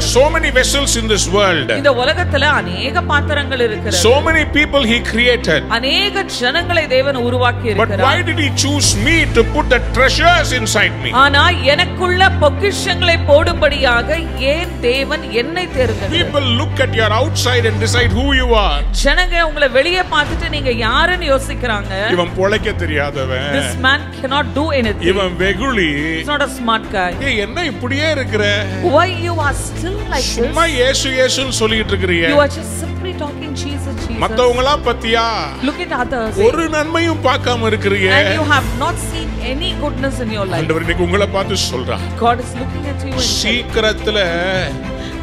are so many vessels in this world. இந்த உலகத்துல அநேக பாத்திரங்கள் இருக்கிறது So many people he created. அநேக ஜனங்களை தேவன் உருவாக்கி But why இருக்கிறார் did he choose me to put the treasures inside me? ஆனா எனக்குள்ள பொக்கிஷங்களை போடும்படியாக ஏன் தேவன் என்னை தேர்ந்தெடுத்தார் People look at your outside and decide who you are. ஜனங்க உங்களை வெளியே பார்த்துட்டு நீங்க யாருன்னு யோசிக்கிறாங்க இவன் பொழைக்க தெரியாதவன் this man cannot do anything இவன் வெகுளி he's not a smart guy ஏய், என்ன இப்படியே இருக்கிற why you are still like this சும்மா இயேசு இயேசுன்னு சொல்லிட்டு இருக்கிறிய you are just simply talking jesus jesus மத்தவங்களா பத்தியா look at others ஒரு நன்மையும் பார்க்காம இருக்கிறிய and you have not seen any goodness in your life ஆண்டவர் இன்னைக்கு உங்களை பார்த்து சொல்றான் god is looking at you சீக்கிரத்துல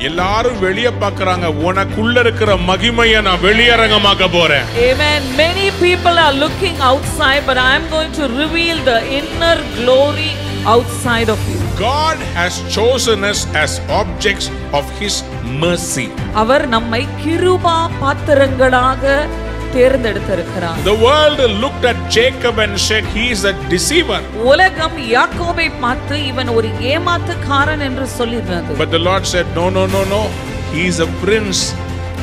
எல்லாரும் வெளிய பார்க்கறாங்க உனக்குள்ள இருக்கிற மகிமையை நான் வெளியரங்கமாக்க போறேன் Amen. Many people are looking outside, but I am going to reveal the inner glory outside of you. God has chosen us as objects of his mercy. அவர் நம்மை கிருபா பாத்திரங்களாக தேர்ந்தெடுத்திருக்கிறார் The world looked at Jacob and said he is a deceiver. உலகம் யாக்கோபை பார்த்து இவன் ஒரு ஏமாத்துக்காரன் என்று சொல்லியிருந்தது But the Lord said, No, no, no, no. He is a prince.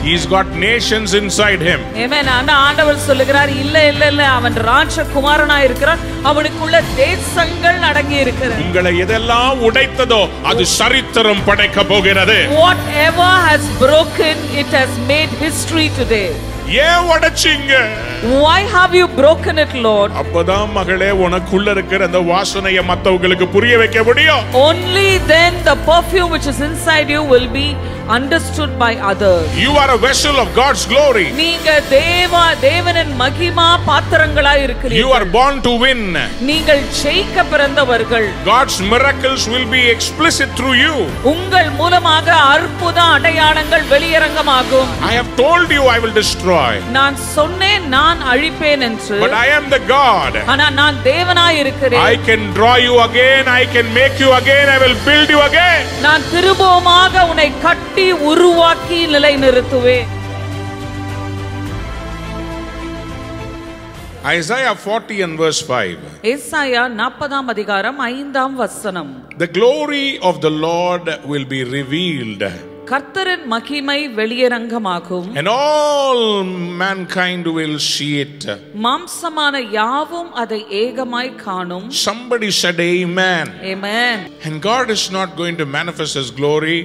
He's got nations inside him. Amen. ஆனா ஆண்டவர் சொல்லுகிறார் இல்ல இல்ல இல்ல அவன் ராஜகுமாரனா இருக்கிறான் அவனுக்குள்ள தேசங்கள் அடங்கி இருக்கிறது உங்களை எதெல்லாம் உடைத்ததோ அது சரித்திரம் படைக்க போகிறது Whatever has broken, it has made history today. ஏன் உடைச்சீங்க Why have you broken it, Lord? அப்பதான் மகளே உனக்குள்ள இருக்கிற அந்த வாசனையை மத்தவங்களுக்கு புரிய வைக்க முடியும் Only then the perfume which is inside you will be understood by others. You are a vessel of God's glory. நீங்க தேவா தேவனின் மகிமா பாத்திரங்களா You are இருக்கிறீர்கள் born to win. நீங்கள் ஜெயிக்க பிறந்தவர்கள் God's miracles will be explicit through you. உங்கள் மூலமாக அற்புத அடையாளங்கள் வெளியரங்கமாகும் I have told you I will destroy. நான் சொன்னேன் நான் அழிப்பேன் என்று But I am the God. ஆனா நான் தேவனாய் இருக்கிறேன் I can draw you again. I can make you again. I will build you again. நான் திரும்பவுமாக உன்னை கட்டி உருவாக்கி நிலைநிறுத்துவேன் Isaiah 40 and verse 5. ஏசாயா நாற்பதாம் அதிகாரம் ஐந்தாம் வசனம் The glory of the Lord will be revealed, கர்த்தரின் மகிமை வெளியரங்கமாகும் and all mankind will see it. மாம்சமான யாவும் அதை ஏகமாய் காணும் Somebody said, Amen. Amen. And God is not going to manifest His glory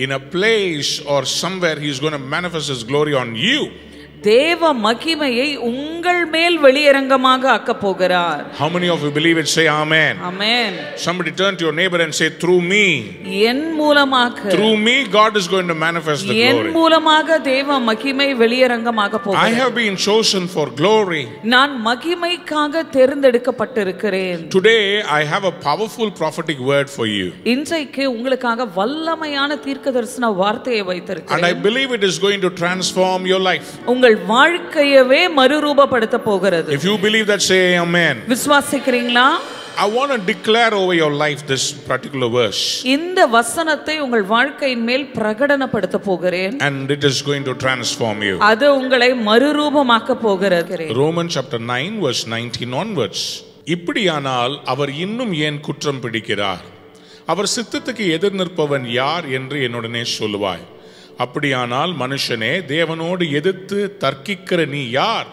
in a place or somewhere. He's going to manifest His glory on you. தேவ மகிமையை உங்கள் மேல் வெளியரங்கமாக ஆக்க போகிறார் How many of you believe it? Say Amen. Amen. Somebody turn to your neighbor and say, Through me, என் மூலமாக through me, God is going to manifest the N glory. மூலமாக தேவ மகிமை வெளியரங்கமாக I போகிறார் have been chosen for glory. நான் மகிமைக்காக தேர்ந்தெடுக்கப்பட்டிருக்கிறேன் Today, I have a powerful prophetic word for you. இன்றைக்கு உங்களுக்காக வல்லமையான தீர்க்க தரிசன வார்த்தையை And I வைத்திருக்கிறேன் believe it is going to transform your life. உங்கள் வாழ்க்கையவே மறுரூபப்படுத்த போகிறது If you believe that, say Amen. விசுவாசிக்கிறீங்களா I want to declare over your life this particular verse. இந்த வசனத்தை உங்கள் வாழ்க்கையின் மேல் பிரகடனப்படுத்த போகிறேன் And it is going to transform you. அது உங்களை மறுரூபமாக்க போகிறது Romans chapter 9, verse 19 onwards. இப்படியானால் அவர் இன்னும் ஏன் குற்றம் பிடிக்கிறார் அவர் சித்தத்துக்கு எதிர் நிற்பவன் யார் என்று என்னுடனே சொல்லுவாய் அப்படியானால் மனுஷனே தேவனோடு எதிர்த்து தர்க்கிக்கிற நீ யார்?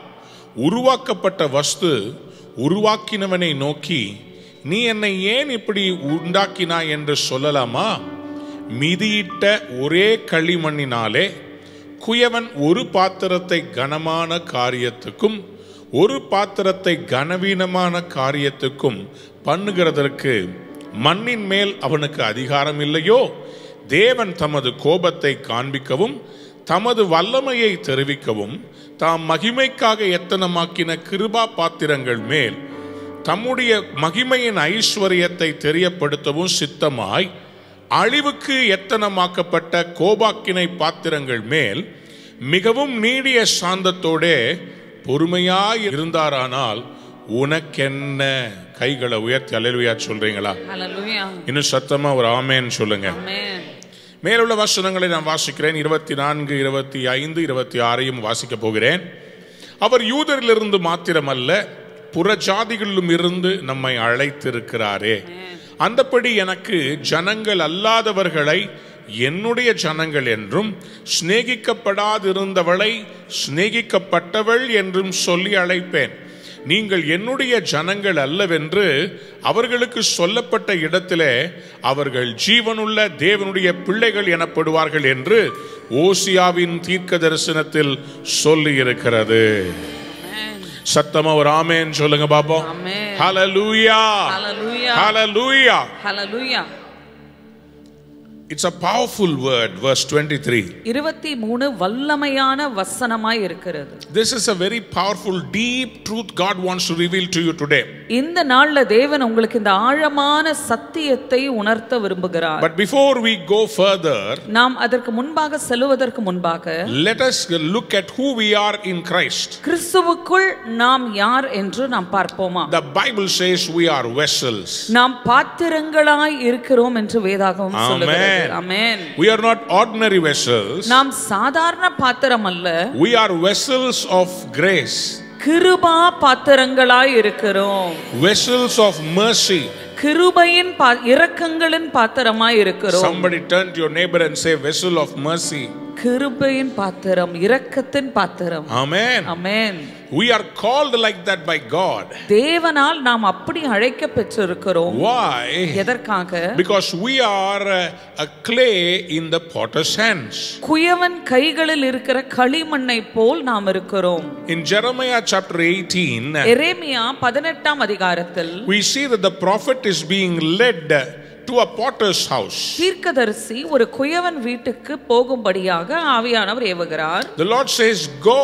உருவாக்கப்பட்ட வஸ்து உருவாக்கினவனை நோக்கி நீ என்னை ஏன் இப்படி உண்டாக்கினாய் என்று சொல்லலாமா? மிதியிட்ட ஒரே களிமண்ணினாலே குயவன் ஒரு பாத்திரத்தை கனமான காரியத்துக்கும் ஒரு பாத்திரத்தை கனவீனமான காரியத்துக்கும் பண்ணுகிறதற்கு மண்ணின் மேல் அவனுக்கு அதிகாரம் இல்லையோ? தேவன் தமது கோபத்தை காண்பிக்கவும் தமது வல்லமையை தெரிவிக்கவும் தாம் மகிமைக்காக எத்தனமாக்கின கிருபா பாத்திரங்கள் மேல் தம்முடைய மகிமையின் ஐஸ்வர்யத்தை தெரியப்படுத்தவும் சித்தமாய் அழிவுக்கு எத்தனமாக்கப்பட்ட கோபாக்கினை பாத்திரங்கள் மேல் மிகவும் நீடிய சாந்தத்தோடே பொறுமையாய் இருந்தாரானால் உனக்கென்ன? கைகளை உயர்த்தி அலையா சொல்றீங்களா? இன்னும் சத்தமா ஒரு ஆமேன்னு சொல்லுங்க. மேலுள்ள வசனங்களை நான் வாசிக்கிறேன். இருபத்தி நான்கு இருபத்தி ஐந்து இருபத்தி ஆறையும் வாசிக்க போகிறேன். அவர் யூதரிலிருந்து மாத்திரமல்ல புறஜாதிகளிலும் இருந்து நம்மை அழைத்திருக்கிறாரே. அந்தபடி எனக்கு ஜனங்கள் அல்லாதவர்களை என்னுடைய ஜனங்கள் என்றும் சிநேகிக்கப்படாதிருந்தவளை சிநேகிக்கப்பட்டவள் என்றும் சொல்லி அழைப்பேன். நீங்கள் என்னுடைய ஜனங்கள் அல்லவென்று அவர்களுக்கு சொல்லப்பட்ட இடத்திலே அவர்கள் ஜீவனுள்ள தேவனுடைய பிள்ளைகள் எனப்படுவார்கள் என்று ஓசியாவின் தீர்க்க தரிசனத்தில் சொல்லி இருக்கிறது சத்தமா ஒரு ஆமேன் சொல்லுங்க பாப்போம். Amen. Hallelujah Hallelujah. Hallelujah Hallelujah. It's a powerful word, verse 23. இருபத்தி மூணு வல்லமையான வசனமாய் இருக்கிறது This is a very powerful, deep truth God wants to reveal to you today. இந்த நாள்ல தேவன் உங்களுக்கு இந்த ஆழமான சத்தியத்தை உணர்த்த விரும்புகிறார் But before we go further, நாம் அதற்கு முன்பாக செல்வதற்கு முன்பாக let us look at who we are in Christ. கிறிஸ்துவுக்குள் நாம் யார் என்று நாம் பார்ப்போமா The Bible says we are vessels. நாம் பாத்திரங்களாய் இருக்கிறோம் என்று வேதாகமம் Amen. சொல்லுகிறது ஆமென் We are not ordinary vessels. நாம் சாதாரண பாத்திரம் அல்ல We are vessels of grace, Kripa பாத்திரங்களாய் இருக்கிறோம் vessels of mercy. கிருபையின் பா- இரக்கங்களின் பாத்திரமாய் இருக்கிறோம் Somebody turn to your neighbor and say, vessel of mercy. கிருபையின் பாத்திரம் இரக்கத்தின் பாத்திரம் Amen. Amen We are called like that by God. தேவனால் நாம் அப்படி அழைக்க பெற்றிருக்கிறோம் Why? எதற்காக Because we are uh, a clay in the potter's hands. குயவன் கைகளில் இருக்கிற களிமண்ணை போல் நாம் இருக்கிறோம் In Jeremiah chapter 18, எரேமியா பதினெட்டாம் அதிகாரத்தில் we see that the prophet is being led to a potter's house. தீர்க்கதரிசி ஒரு குயவன் வீட்டுக்கு போகும்படியாக ஆவியானவர் ஏவுகிறார் The Lord says, Go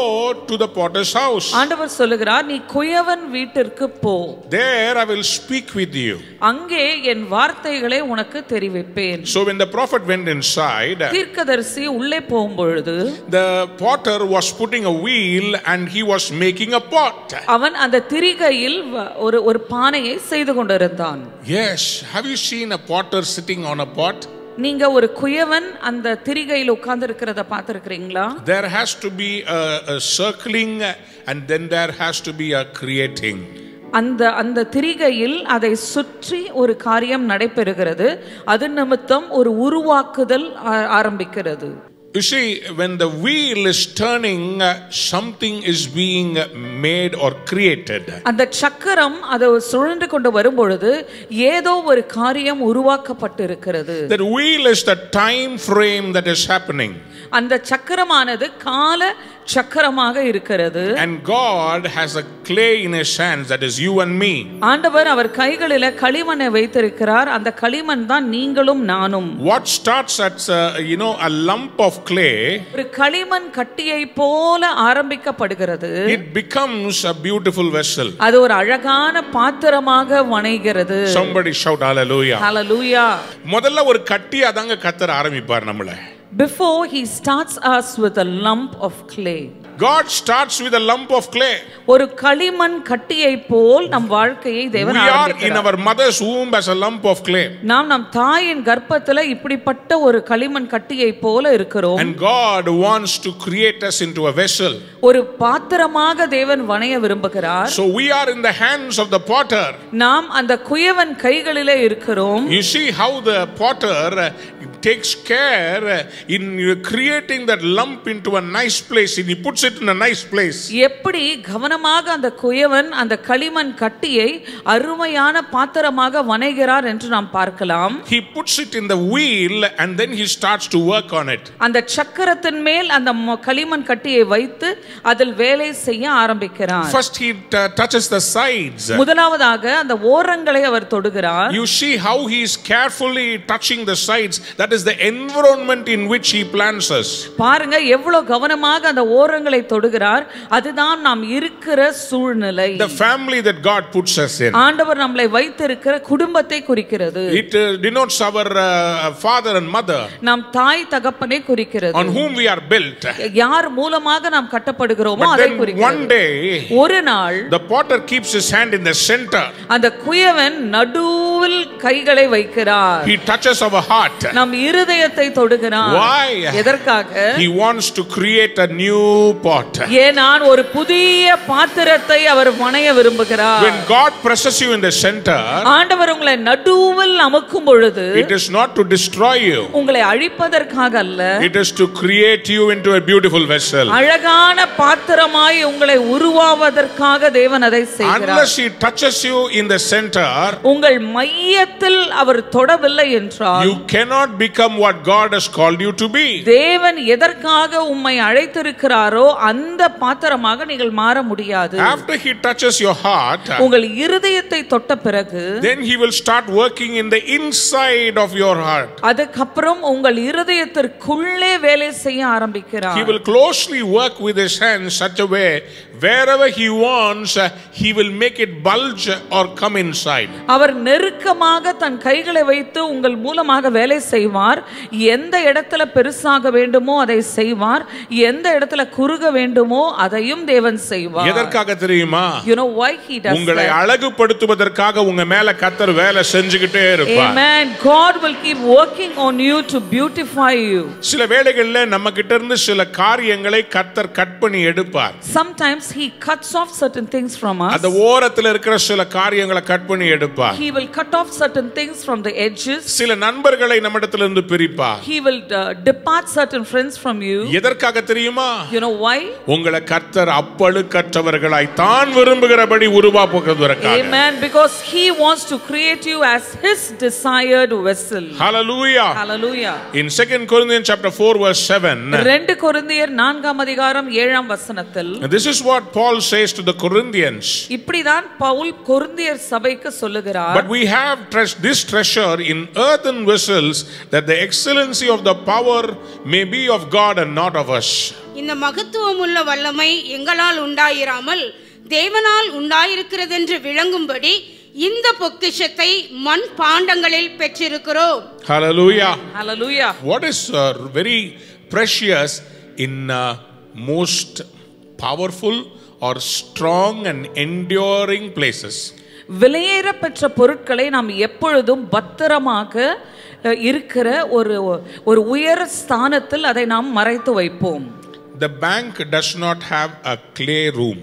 to the potter's house. ஆண்டவர் சொல்லுகிறார் நீ குயவன் வீட்டிற்கு போ There I will speak with you. அங்கே என் வார்த்தைகளை உனக்கு தெரிவிப்பேன் So when the prophet went inside, தீர்க்கதரிசி உள்ளே போகும்பொழுது the potter was putting a wheel and he was making a pot. அவன் அந்த திரிகையில் ஒரு ஒரு பானையை செய்து கொண்டிருந்தான் Yes, have you seen a potter sitting on a pot? நீங்க ஒரு குயவன் அந்த திரிகையில் உட்கார்ந்து இருக்கிறத பார்த்திருக்கிறீங்களா There has to be a, a circling and then there has to be a creating. அந்த அந்த திரிகையில் அதை சுற்றி ஒரு காரியம் நடைபெறுகிறது அது நிமித்தம் ஒரு உருவாக்குதல் ஆரம்பிக்கிறது You see, when the wheel is turning, uh, something is being made or created. அந்த சக்கரம் அதை சுழன்று கொண்டு வரும்பொழுது ஏதோ ஒரு காரியம் உருவாக்கப்பட்டிருக்கிறது That wheel is the time frame that is happening. அந்த சக்கரமானது கால சக்கரமாக இருக்கிறது. And God has a clay in his hands, that is you and me. ஆண்டவர் அவர் கைகளில களிமண்ணை வைத்திருக்கிறார். அந்த களிமண் தான் நீங்களும் நானும். What starts at, uh, you know, a lump of clay, ஒரு களிமண் கட்டியை போல ஆரம்பிக்கப்படுகிறது. it becomes a beautiful vessel. அது ஒரு அழகான பாத்திரமாக வணைகிறது. Somebody shout hallelujah. ஹalleluya முதல்ல ஒரு கட்டியா தாங்க கத்தர ஆரம்பிப்பார் நம்மள. before he starts us with a lump of clay God starts with a lump of clay. ஒரு களிமண் கட்டியை போல் நம் வாழ்க்கையை We தேவன் are in ஆரம்பிக்கிறார் our mother's womb as a lump of clay. நாம் நம் தாயின் கர்ப்பத்துல இப்படிப்பட்ட ஒரு களிமண் கட்டியை போல இருக்கிறோம் And God wants to create us into a vessel. ஒரு பாத்திரமாக தேவன் வணைய விரும்புகிறார் So we are in the hands of the potter. நாம் அந்த குயவன் கைகளிலே இருக்கிறோம் You see how the potter uh, takes care uh, in uh, creating that lump into a nice place. And he puts it in a nice place. எப்படி கவனமாக அந்த குயவன் அந்த களிமண் கட்டியை அருமையான பாத்திரமாக வணைகிறார் என்று நாம் பார்க்கலாம் He puts it in the wheel and then he starts to work on it. அந்த சக்கரத்தின் மேல் அந்த களிமண் கட்டியை வைத்து அதில் வேலை செய்ய ஆரம்பிக்கிறார் First, he uh, touches the sides. முதலாவதாக அந்த ஓரங்களை அவர் தொடுகிறார் You see how he is carefully touching the sides. That is the environment in which he plants us. பாருங்க எவ்வளவு கவனமாக அந்த ஓரங்களை தொடுகிறார் அதுதான் நாம் இருக்கிற சூழ்நிலை The family that God puts us in. ஆண்டவர் நம்மளை வைத்திருக்கிற குடும்பத்தை குறிக்கிறது It uh, denotes our uh, father and mother நம் தாய் தகப்பனை குறிக்கிறது on whom we are built. யார் மூலமாக நாம் கட்டப்படுகிறோமோ அதை then one குறிக்கிறது day, ஒரு நாள் the potter keeps his hand in the center. அந்த குயவன் நடுவில் நடுவில் கைகளை வைக்கிறார் He touches our heart. நம் இருதயத்தை தொடுகிறார் Why? எதற்காக He wants to create a new pot. ஏன் நான் ஒரு புதிய பாத்திரத்தை அவர் வணைய விரும்புகிறார் When God presses you in the center, ஆண்டவர் உங்களை நடுவில் அமுக்கும் பொழுது it is not to destroy you. உங்களை அழிப்பதற்காக அல்ல It is to create you into a beautiful vessel. அழகான பாத்திரமாய் உங்களை உருவாவதற்காக தேவன் அதை செய்கிறார் Unless He touches you in the center, உங்கள் மையத்தில் அவர் தொடவில்லை என்றால் you cannot become what God has called you to be. தேவன் எதற்காக உம்மை அழைத்திருக்கிறாரோ அந்த பாத்திரமாக நீங்கள் மாற முடியாது After He touches your heart, உங்கள் இருதயத்தை தொட்ட பிறகு then He will start working in the inside of your heart. அதுக்கப்புறம் உங்கள் இருதயத்திற்குள்ளே வேலை செய்ய He ஆரம்பிக்கிறார் will closely work with His hands such a way wherever He wants, uh, He will make it bulge or come inside. அவர் நெருக்கமாக தன் கைகளை வைத்து உங்கள் மூலமாக வேலை செய்வார். எந்த இடத்துல பெருசாக வேண்டுமோ அதை செய்வார். எந்த இடத்துல குறுக வேண்டுமோ அதையும் தேவன் செய்வார். எதற்காக தெரியுமா? You know why he does உங்களை அழகுபடுத்துவதற்காக உங்க மேல கத்தர் வேலை செஞ்சுக்கிட்டே இருப்பார். Amen. God will keep working on you to beautify you. சில வேளைகள்ல நம்ம கிட்ட இருந்து சில காரியங்களை கத்தர் கட் பண்ணி எடுப்பார். Sometimes he cuts off certain things from us அந்த ஓரத்துல இருக்கிற சில காரியங்களை கட் பண்ணி எடுப்பார் he will cut off certain things from the edges சில நண்பர்களை நம்மிடத்துல இருந்து பிரிப்பார் he will uh, depart certain friends from you எதற்காக தெரியுமா you know why உங்களை கர்த்தர் அப்பழுக்கற்றவர்களாய் தான் விரும்புகிறபடி உருவாக்குவதற்காக Amen. Because He wants to create you as His desired vessel. Hallelujah. Hallelujah. In 2 Corinthians chapter 4 verse 7, ரெண்டு கொரிந்தியர் நான்காம் அதிகாரம் ஏழாம் வசனத்தில் this is what Paul says to the Corinthians. இப்படிதான் பவுல் கொரிந்தியர் சபைக்கு சொல்லுகிறார் But we have this treasure in earthen vessels that the excellency of the power may be of God and not of us. இந்த மகத்துவமுள்ள வல்லமை எங்களால் உண்டாயிராமல் தேவனால் உண்டாயிருக்கிறதென்று விளங்கும்படி இந்த பொக்கிஷத்தை மண் பாண்டங்களில் பெற்றிருக்கிறோம் Hallelujah. Hallelujah. What is uh, very precious in uh, most powerful or strong and enduring places? விலையேற பெற்ற பொருட்களை நாம் எப்பொழுதும் பத்திரமாக இருக்கிற ஒரு ஒரு உயர ஸ்தானத்தில் அதை நாம் மறைத்து வைப்போம். The bank does not have a clay room.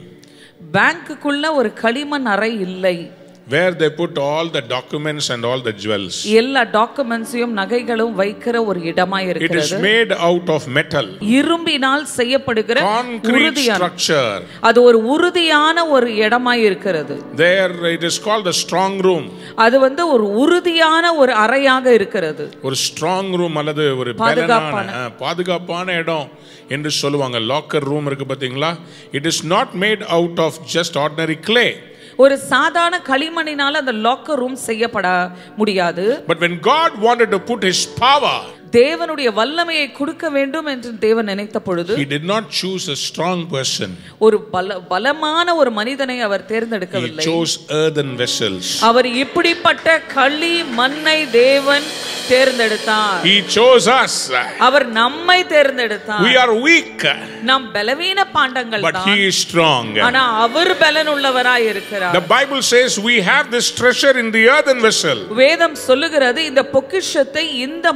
பேங்க்குக்குள்ள ஒரு களிமண் அறை இல்லை. Where they put all the documents and all the jewels. எல்லா டாக்குமெண்ட்ஸையும் நகைகளும் வைக்கிற ஒரு இடமாய் It is இருக்கிறது made out of metal, இரும்பினால் செய்யப்படுகிற உறுதியான structure. அது ஒரு உறுதியான ஒரு இடமாய் இருக்கிறது There it is called the strong room. அது வந்து ஒரு உறுதியான ஒரு அறையாக இருக்கிறது ஒரு ஸ்ட்ராங் ரூம் அல்லது ஒரு பாதுகாப்பான. பாதுகாப்பான இடம் என்று சொல்லுவாங்க லாக்கர் ரூம் இருக்கு பாத்தீங்களா it is not made out of just ordinary clay ஒரு சாதாரண களிமண்ணினால் அந்த லாக்கர் ரூம் செய்யப்பட முடியாது. But when god wanted to put his power தேவனுடைய வல்லமையை கொடுக்க வேண்டும் என்று தேவன் நினைத்த பொழுது he did not choose a strong person. ஒரு பல பலமான ஒரு மனிதனை அவர் he தேர்ந்தெடுக்கவில்லை chose earthen vessels. அவர் இப்படிப்பட்ட களி மண்ணை தேவன் தேர்ந்தெடுத்தார். He chose us. அவர் நம்மை தேர்ந்தெடுத்தார். We are weak. நாம் பலவீன பாண்டங்கள் but he is strong. ஆனா அவர் பலன் உள்ளவராய் இருக்கிறார். The bible says we have this treasure in the earthen vessel. வேதம் சொல்லுகிறது இந்த பொக்கிஷத்தை இந்த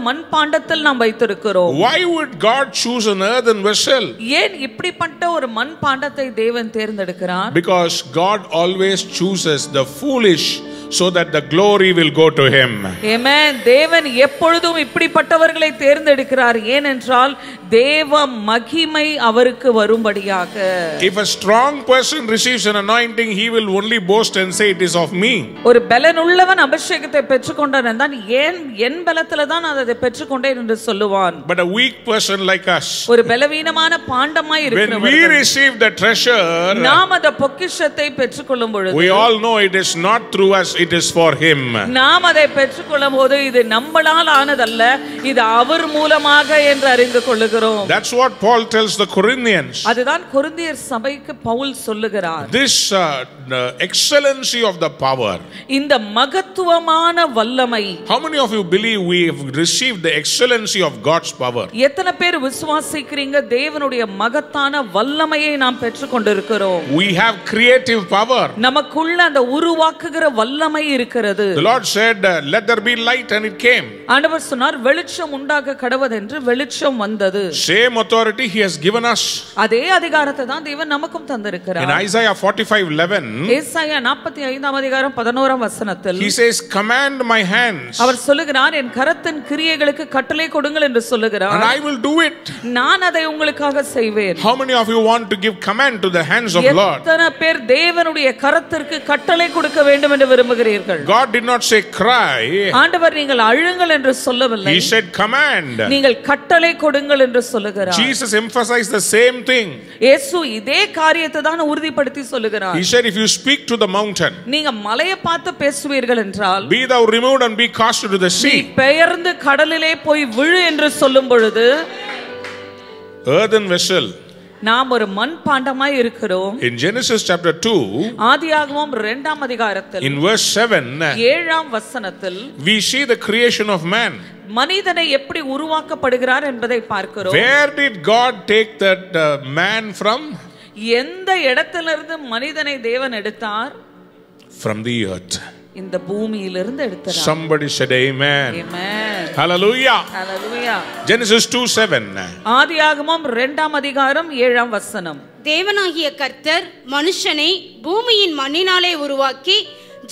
மண்பாண்டத்தில் நாம் வைத்திருக்கிறோம் why would god choose an earthen vessel ஏன் இப்படிப்பட்ட ஒரு மண் பாண்டத்தை தேவன் தேர்ந்தெடுக்கிறார் Because God always chooses the foolish so that the glory will go to him. Amen. தேவன் எப்பொழுதும் இப்படிப்பட்டவர்களை தேர்ந்தெடுக்கிறார் ஏனென்றால் தேவ மகிமை அவருக்கு வரும்படியாக If a strong person receives an anointing, he will only boast and say, It is of me. ஒரு பலனுள்ளவன் அபிஷேகத்தை பெற்றுக்கொண்டான் என்றால் ஏன் என் பலத்துல தான் நான் அதை பெற்றுக்கொண்டேன் என்று சொல்லுவான் But a weak person like us, ஒரு பலவீனமான பாண்டமாய் when we receive the treasure, நாம் அந்த பொக்கிஷத்தை பெற்றுக்கொள்ளும் பொழுது we all know it is not through us, it is for him. நாம் அதை பெற்றுக்கொள்ளும் போது இது நம்மளால் ஆனதல்ல இது அவர் மூலமாக என்று அறிந்து கொள்ளுகிறோம் That's what Paul tells the Corinthians. அதுதான் கொரிந்தியர் சபைக்கு பவுல் சொல்லுகிறார் This uh, excellency of the power. இந்த மகத்துவமான வல்லமை How many of you believe we have received the excellency of God's power? எத்தனை பேர் விசுவாசிக்கிறீங்க தேவனுடைய மகத்தான வல்லமையை நாம் பெற்றுக்கொண்டிருக்கிறோம் We have creative power. நமக்குள்ள அந்த உருவாக்குகிற வல்லமை வல்லமை இருக்கிறது The Lord said, uh, Let there be light, and it came. ஆண்டவர் சொன்னார் வெளிச்சம் உண்டாக கடவதென்று வெளிச்சம் வந்தது Same authority He has given us. அதே அதிகாரத்தை தான் தேவன் நமக்கும் In தந்திருக்கிறார் Isaiah 45 11, ஏசாயா நாற்பத்தி ஐந்தாம் அதிகாரம் பதினோராம் வசனத்தில் He says, Command my hands, அவர் சொல்லுகிறார் என் கரத்தின் கிரியைகளுக்கு கட்டளை கொடுங்கள் என்று சொல்லுகிறார் and I will do it. நான் அதை உங்களுக்காக செய்வேன் How many of you want to give command to the hands of Lord? எத்தனை பேர் தேவனுடைய கரத்திற்கு கட்டளை கொடுக்க வேண்டும் என்று விரும்புகிறீர்கள் God did not say cry, ஆண்டவர் நீங்கள் அழுங்கள் என்று சொல்லவில்லை He said command. நீங்கள் கட்டளை கொடுங்கள் என்று சொல்லுகிறார் Jesus emphasized the same thing. இயேசு இதே காரியத்தை தான் உறுதிப்படுத்தி சொல்லுகிறார் He said, If you speak to the mountain, நீங்க மலையை பார்த்து பேசுவீர்கள் என்றால் be thou removed and be cast into the நீ sea. பெயர்ந்து கடலிலே போய் விழு என்று சொல்லும் பொழுது Earthen vessel. நாம் ஒரு மண் பாண்டமாய் இருக்கிறோம் In Genesis chapter 2, ஆதியாகமம் இரண்டாம் அதிகாரத்தில் in verse 7, ஏழாம் வசனத்தில் we see the creation of man. மனிதனை எப்படி உருவாக்கப்படுகிறார் என்பதை பார்க்கிறோம் Where did God take that uh, man from? எந்த இடத்திலிருந்து மனிதனை தேவன் எடுத்தார் From the earth. இந்த பூமியிலிருந்து எடுத்தார் Somebody said, Amen. Amen. Hallelujah. Hallelujah. Genesis 2 7. ஆதியாகமம் இரண்டாம் அதிகாரம் ஏழாம் வசனம் தேவனாகிய கர்த்தர் மனுஷனை பூமியின் மண்ணினாலே உருவாக்கி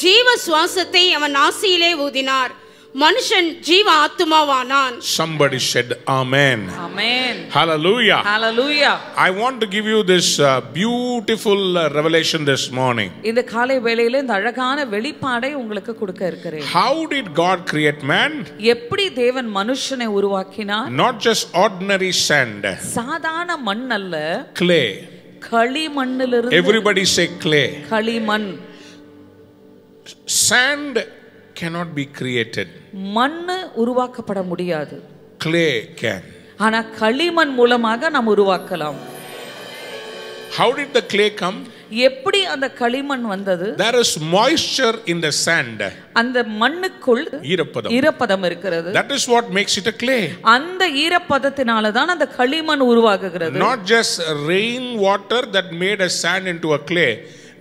ஜீவ சுவாசத்தை அவன் நாசியிலே ஊதினார் மனுஷன் ஜீவ ஆத்துமாவானான் Somebody said, Amen. Amen Hallelujah. Hallelujah I want to give you this uh, beautiful uh, revelation this morning. இந்த காலை வேளையில இந்த அழகான வெளிப்பாடை உங்களுக்கு கொடுக்க இருக்கிறேன் How did God create man? எப்படி தேவன் மனுஷனை உருவாக்கினார் Not just ordinary sand, சாதாரண மண் அல்ல clay. களிமண்ணிலிருந்து Everybody say clay. களிமண் Sand cannot be created, மண்ணு உருவாக்கப்பட முடியாது clay can. ஆனா களிமண் மூலமாக நாம் உருவாக்கலாம் How did the clay come? எப்படி அந்த களிமண் வந்தது There is moisture in the sand. அந்த மண்ணுக்குள் ஈரப்பதம். ஈரப்பதம் இருக்கிறது That is what makes it a clay. அந்த ஈரப்பதத்தினால தான் அந்த களிமண் உருவாகுகிறது Not just rain water that made a sand into a clay.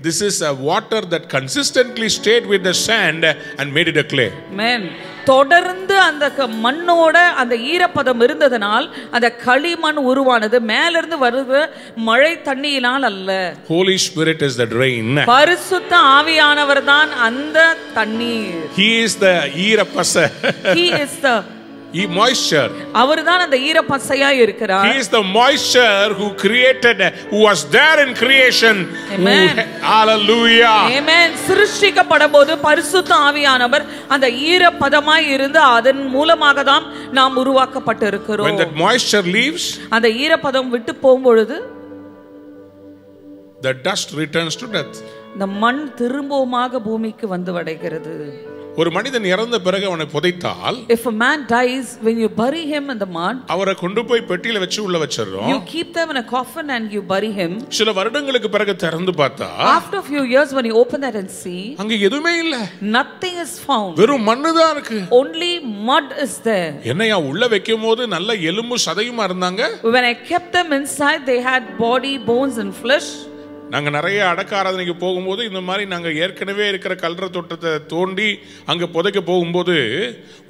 This is a water that consistently stayed with the sand and made it a clay. Man தொடர்ந்து அந்த மண்ணோட அந்த ஈரப்பதம் இருந்ததனால் அந்த களிமண் உருவானது மேலிருந்து வருகிற மழை தண்ணியினால் அல்ல Holy Spirit is the rain. பரிசுத்த ஆவியானவர் தான் அந்த தண்ணீர் He is the ஈரப்பச. He is the He moisture. அவர்தான் அந்த ஈரப்பசையா இருக்கிறார் He is the moisture who created, who was there in creation. Who- Amen. hallelujah. ஆமென் சிருஷ்டிக்கப்படும் போது பரிசுத்த ஆவியானவர் அந்த ஈரப்பதமாய் இருந்து அதன் மூலமாக தான் நாம் உருவாக்கப்பட்டு When that moisture leaves, அந்த ஈரப்பதம் விட்டு போகும்பொழுது the dust returns to death. இந்த மண் திரும்பவுமாக பூமிக்கு வந்து வடைகிறது ஒரு மனிதன் இறந்த பிறகு அவனை புதைத்தால் If a man dies, when you bury him in the mud, அவரை கொண்டு போய் பெட்டியில வச்சு உள்ள வச்சிடுறோம் you keep them in a coffin and you bury him. சில வருடங்களுக்கு பிறகு திறந்து பார்த்தா After a few years, when you open that and see, அங்க எதுவுமே இல்ல nothing is found. வெறும் மண்ணு தான் இருக்கு Only mud is there. என்னையா உள்ள வைக்கும் போது நல்ல எலும்பு சதையுமா இருந்தாங்க When I kept them inside, they had body, bones, and flesh. நாங்க நிறைய அடக்க ஆராதனைக்கு போகும்போது இந்த மாதிரி நாங்க ஏற்கனவே இருக்கிற கல்ற தோட்டத்தை தோண்டி அங்க புதைக்க போகும்போது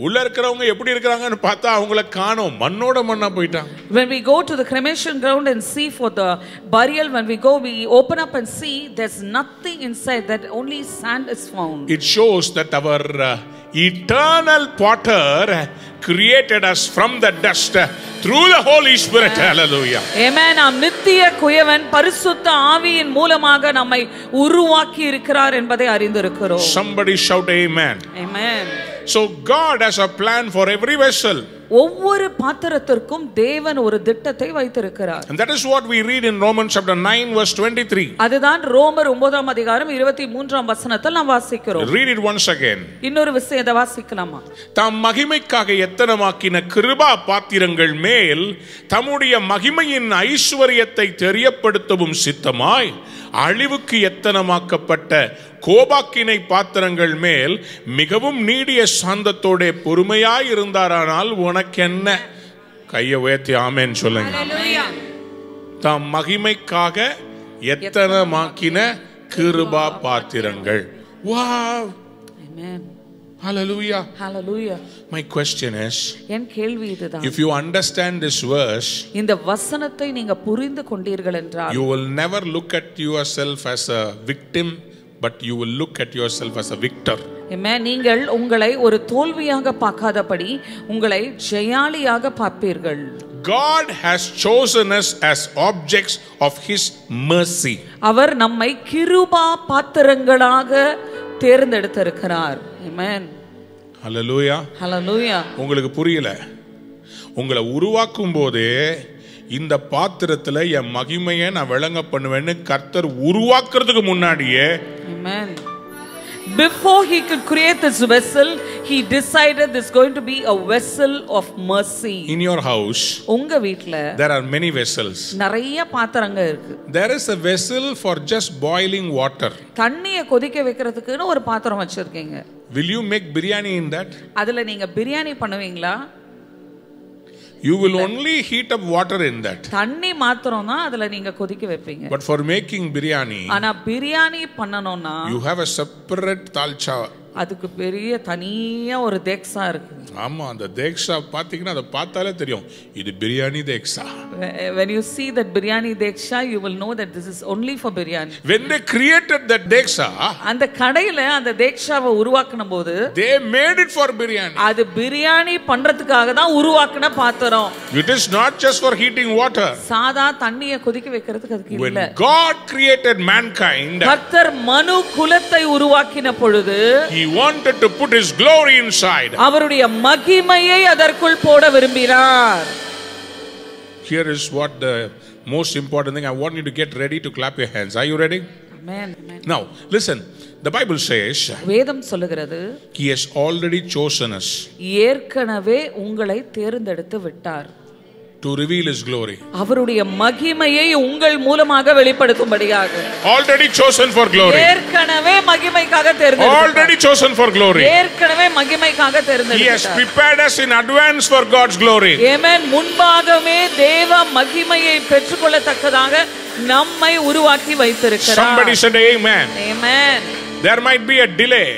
உள்ள இருக்கிறவங்க எப்படி இருக்கிறாங்கன்னு பார்த்தா அவங்கள காணோம் மண்ணோட மண்ணா போயிட்டாங்க When we go to the cremation ground and see for the burial, when we go, we open up and see there's nothing inside, that only sand is found. It shows that our uh, eternal potter created us from the dust uh, through the Holy Spirit. Hallelujah. Amen. நாம் நித்திய குயவன் பரிசுத்த ஆவியின் மூலமாக நம்மை உருவாக்கி இருக்கிறார் என்பதை அறிந்திருக்கிறோம் Somebody shout amen. Amen. So God has a plan for every vessel. ஒவ்வொரு பாத்திரத்திற்கும் தேவன் ஒரு திட்டத்தை வைத்திருக்கிறார் And that is what we read in Romans chapter 9 verse 23. அதுதான் ரோமர் ஒன்பதாம் அதிகாரம் இருபத்தி மூன்றாம் வசனத்தில் நாம் வாசிக்கிறோம் Read it once again. இன்னொரு விஷயத்தை வாசிக்கலாமா தாம் மகிமைக்காக எத்தனமாக்கின கிருபா பாத்திரங்கள் மேல் தம்முடைய மகிமையின் ஐஸ்வர்யத்தை தெரியப்படுத்தவும் சித்தமாய் அழிவுக்கு எத்தனமாக்கப்பட்ட கோபாக்கினை பாத்திரங்கள் மேல் மிகவும் நீடிய சாந்தத்தோட பொறுமையாய் இருந்தாரானால் உனக்கென்ன? கையை உயர்த்தி ஆமேன்னு சொல்லுங்க. தாம் மகிமைக்காக எத்தனமாக்கின கிருபா பாத்திரங்கள். Wow Amen. Hallelujah. Hallelujah. My question is என் கேள்வி இதுதான் if you understand this verse, இந்த வசனத்தை நீங்க புரிந்து கொண்டீர்கள் என்றால் you will never look at yourself as a victim, but you will look at yourself as a victor. Amen. நீங்கள் உங்களை ஒரு தோல்வியாக பார்க்காதபடி உங்களை ஜெயாலியாக பார்ப்பீர்கள் God has chosen us as objects of His mercy. அவர் நம்மை கிருபா பாத்திரங்களாக தேர்ந்தெடுத்திருக்கிறார் Amen. Hallelujah. Hallelujah. உங்களுக்கு புரியல உங்களை உருவாக்கும் போதே இந்த பாத்திரத்துல என் மகிமையை நான் விளங்க பண்ணுவேன்னு கர்த்தர் உருவாக்குறதுக்கு முன்னாடியே Amen. Before he could create this vessel, he decided this is going to be a vessel of mercy. in your house உங்க வீட்ல there are many vessels. நிறைய பாத்திரங்க இருக்கு There is a vessel for just boiling water. தண்ணியை கொதிக்க வைக்கிறதுக்குன்னு ஒரு பாத்திரம் வச்சிருக்கீங்க Will you make biryani in that? அதுல நீங்க பிரியாணி பண்ணுவீங்களா You will only heat up water in that. தண்ணி மாத்திரம் தான் அதுல நீங்க கொதிக்க வைப்பீங்க But for making biryani, ஆனா பிரியாணி பண்ணணும்னா you have a separate talcha. அதுக்கு பெரிய தனியா ஒரு தேக்ஸா இருக்கு ஆமா அந்த தேக்ஷா பாத்தீங்கன்னா அதை பார்த்தாலே தெரியும் இது biryani தேக்ஷா when you see that biryani deksha you will know that this is only for biryani When they created that deksha, அந்த கடையில அந்த தேக்ஷாவை உருவாக்கின போது they made it for biryani. அது பிரியாணி பண்றதுக்காக தான் உருவாக்கின பாத்திரம் It is not just for heating water. சாதா தண்ணிய கொதிக்க வைக்கிறதுக்கு அதுக்கு When இல்ல God created mankind, கர்த்தர் மனு குலத்தை உருவாக்கின பொழுது He wanted to put His glory inside. அவருடைய மகிமையை அதற்குள் போட விரும்பினார் Here is what the most important thing. I want you to get ready to clap your hands. Are you ready? Amen. Amen. Now, listen. The Bible says வேதம் சொல்லுகிறது He has already chosen us ஏற்கனவே உங்களை தேர்ந்தெடுத்து விட்டார் to reveal His glory. அவருடைய மகிமையை உங்கள் மூலமாக வெளிப்படுத்தும்படியாக Already chosen for glory. ஏற்கனவே மகிமைக்காக தேர்ந்தெடுத்தார் Already chosen for glory. ஏற்கனவே மகிமைக்காக He has தேர்ந்தெடுத்தார் prepared us in advance for God's glory. ஏமேன் முன்பாகவே தேவ மகிமையை பெற்றுக்கொள்ளத்தக்கதாக நம்மை உருவாக்கி வைத்திருக்கிறார் Somebody said Amen. Amen There might be a delay,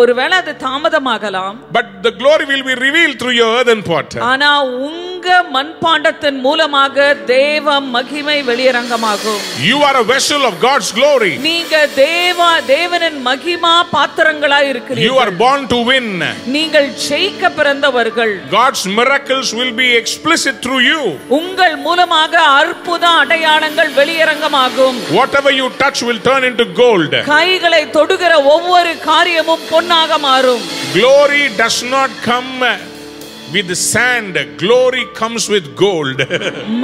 ஒருவேளை அது தாமதமாகலாம் but the glory will be revealed through your earthen pot. ஆனா உங்க மண்பாண்டத்தின் மூலமாக தேவ மகிமை வெளியரங்கமாகும் You are a vessel of God's glory. நீங்க தேவ தேவனின் மகிமா பாத்திரங்களா You இருக்கிறீர்கள் are born to win. நீங்கள் ஜெயிக்க பிறந்தவர்கள் God's miracles will be explicit through you. உங்கள் மூலமாக அற்புத அடையாளங்கள் வெளியரங்கமாகும் Whatever you touch will turn into gold. கைகளை தொடுகிற ஒவ்வொரு காரியமும் பொன்னாக மாறும் Glory does not come with sand, glory comes with gold.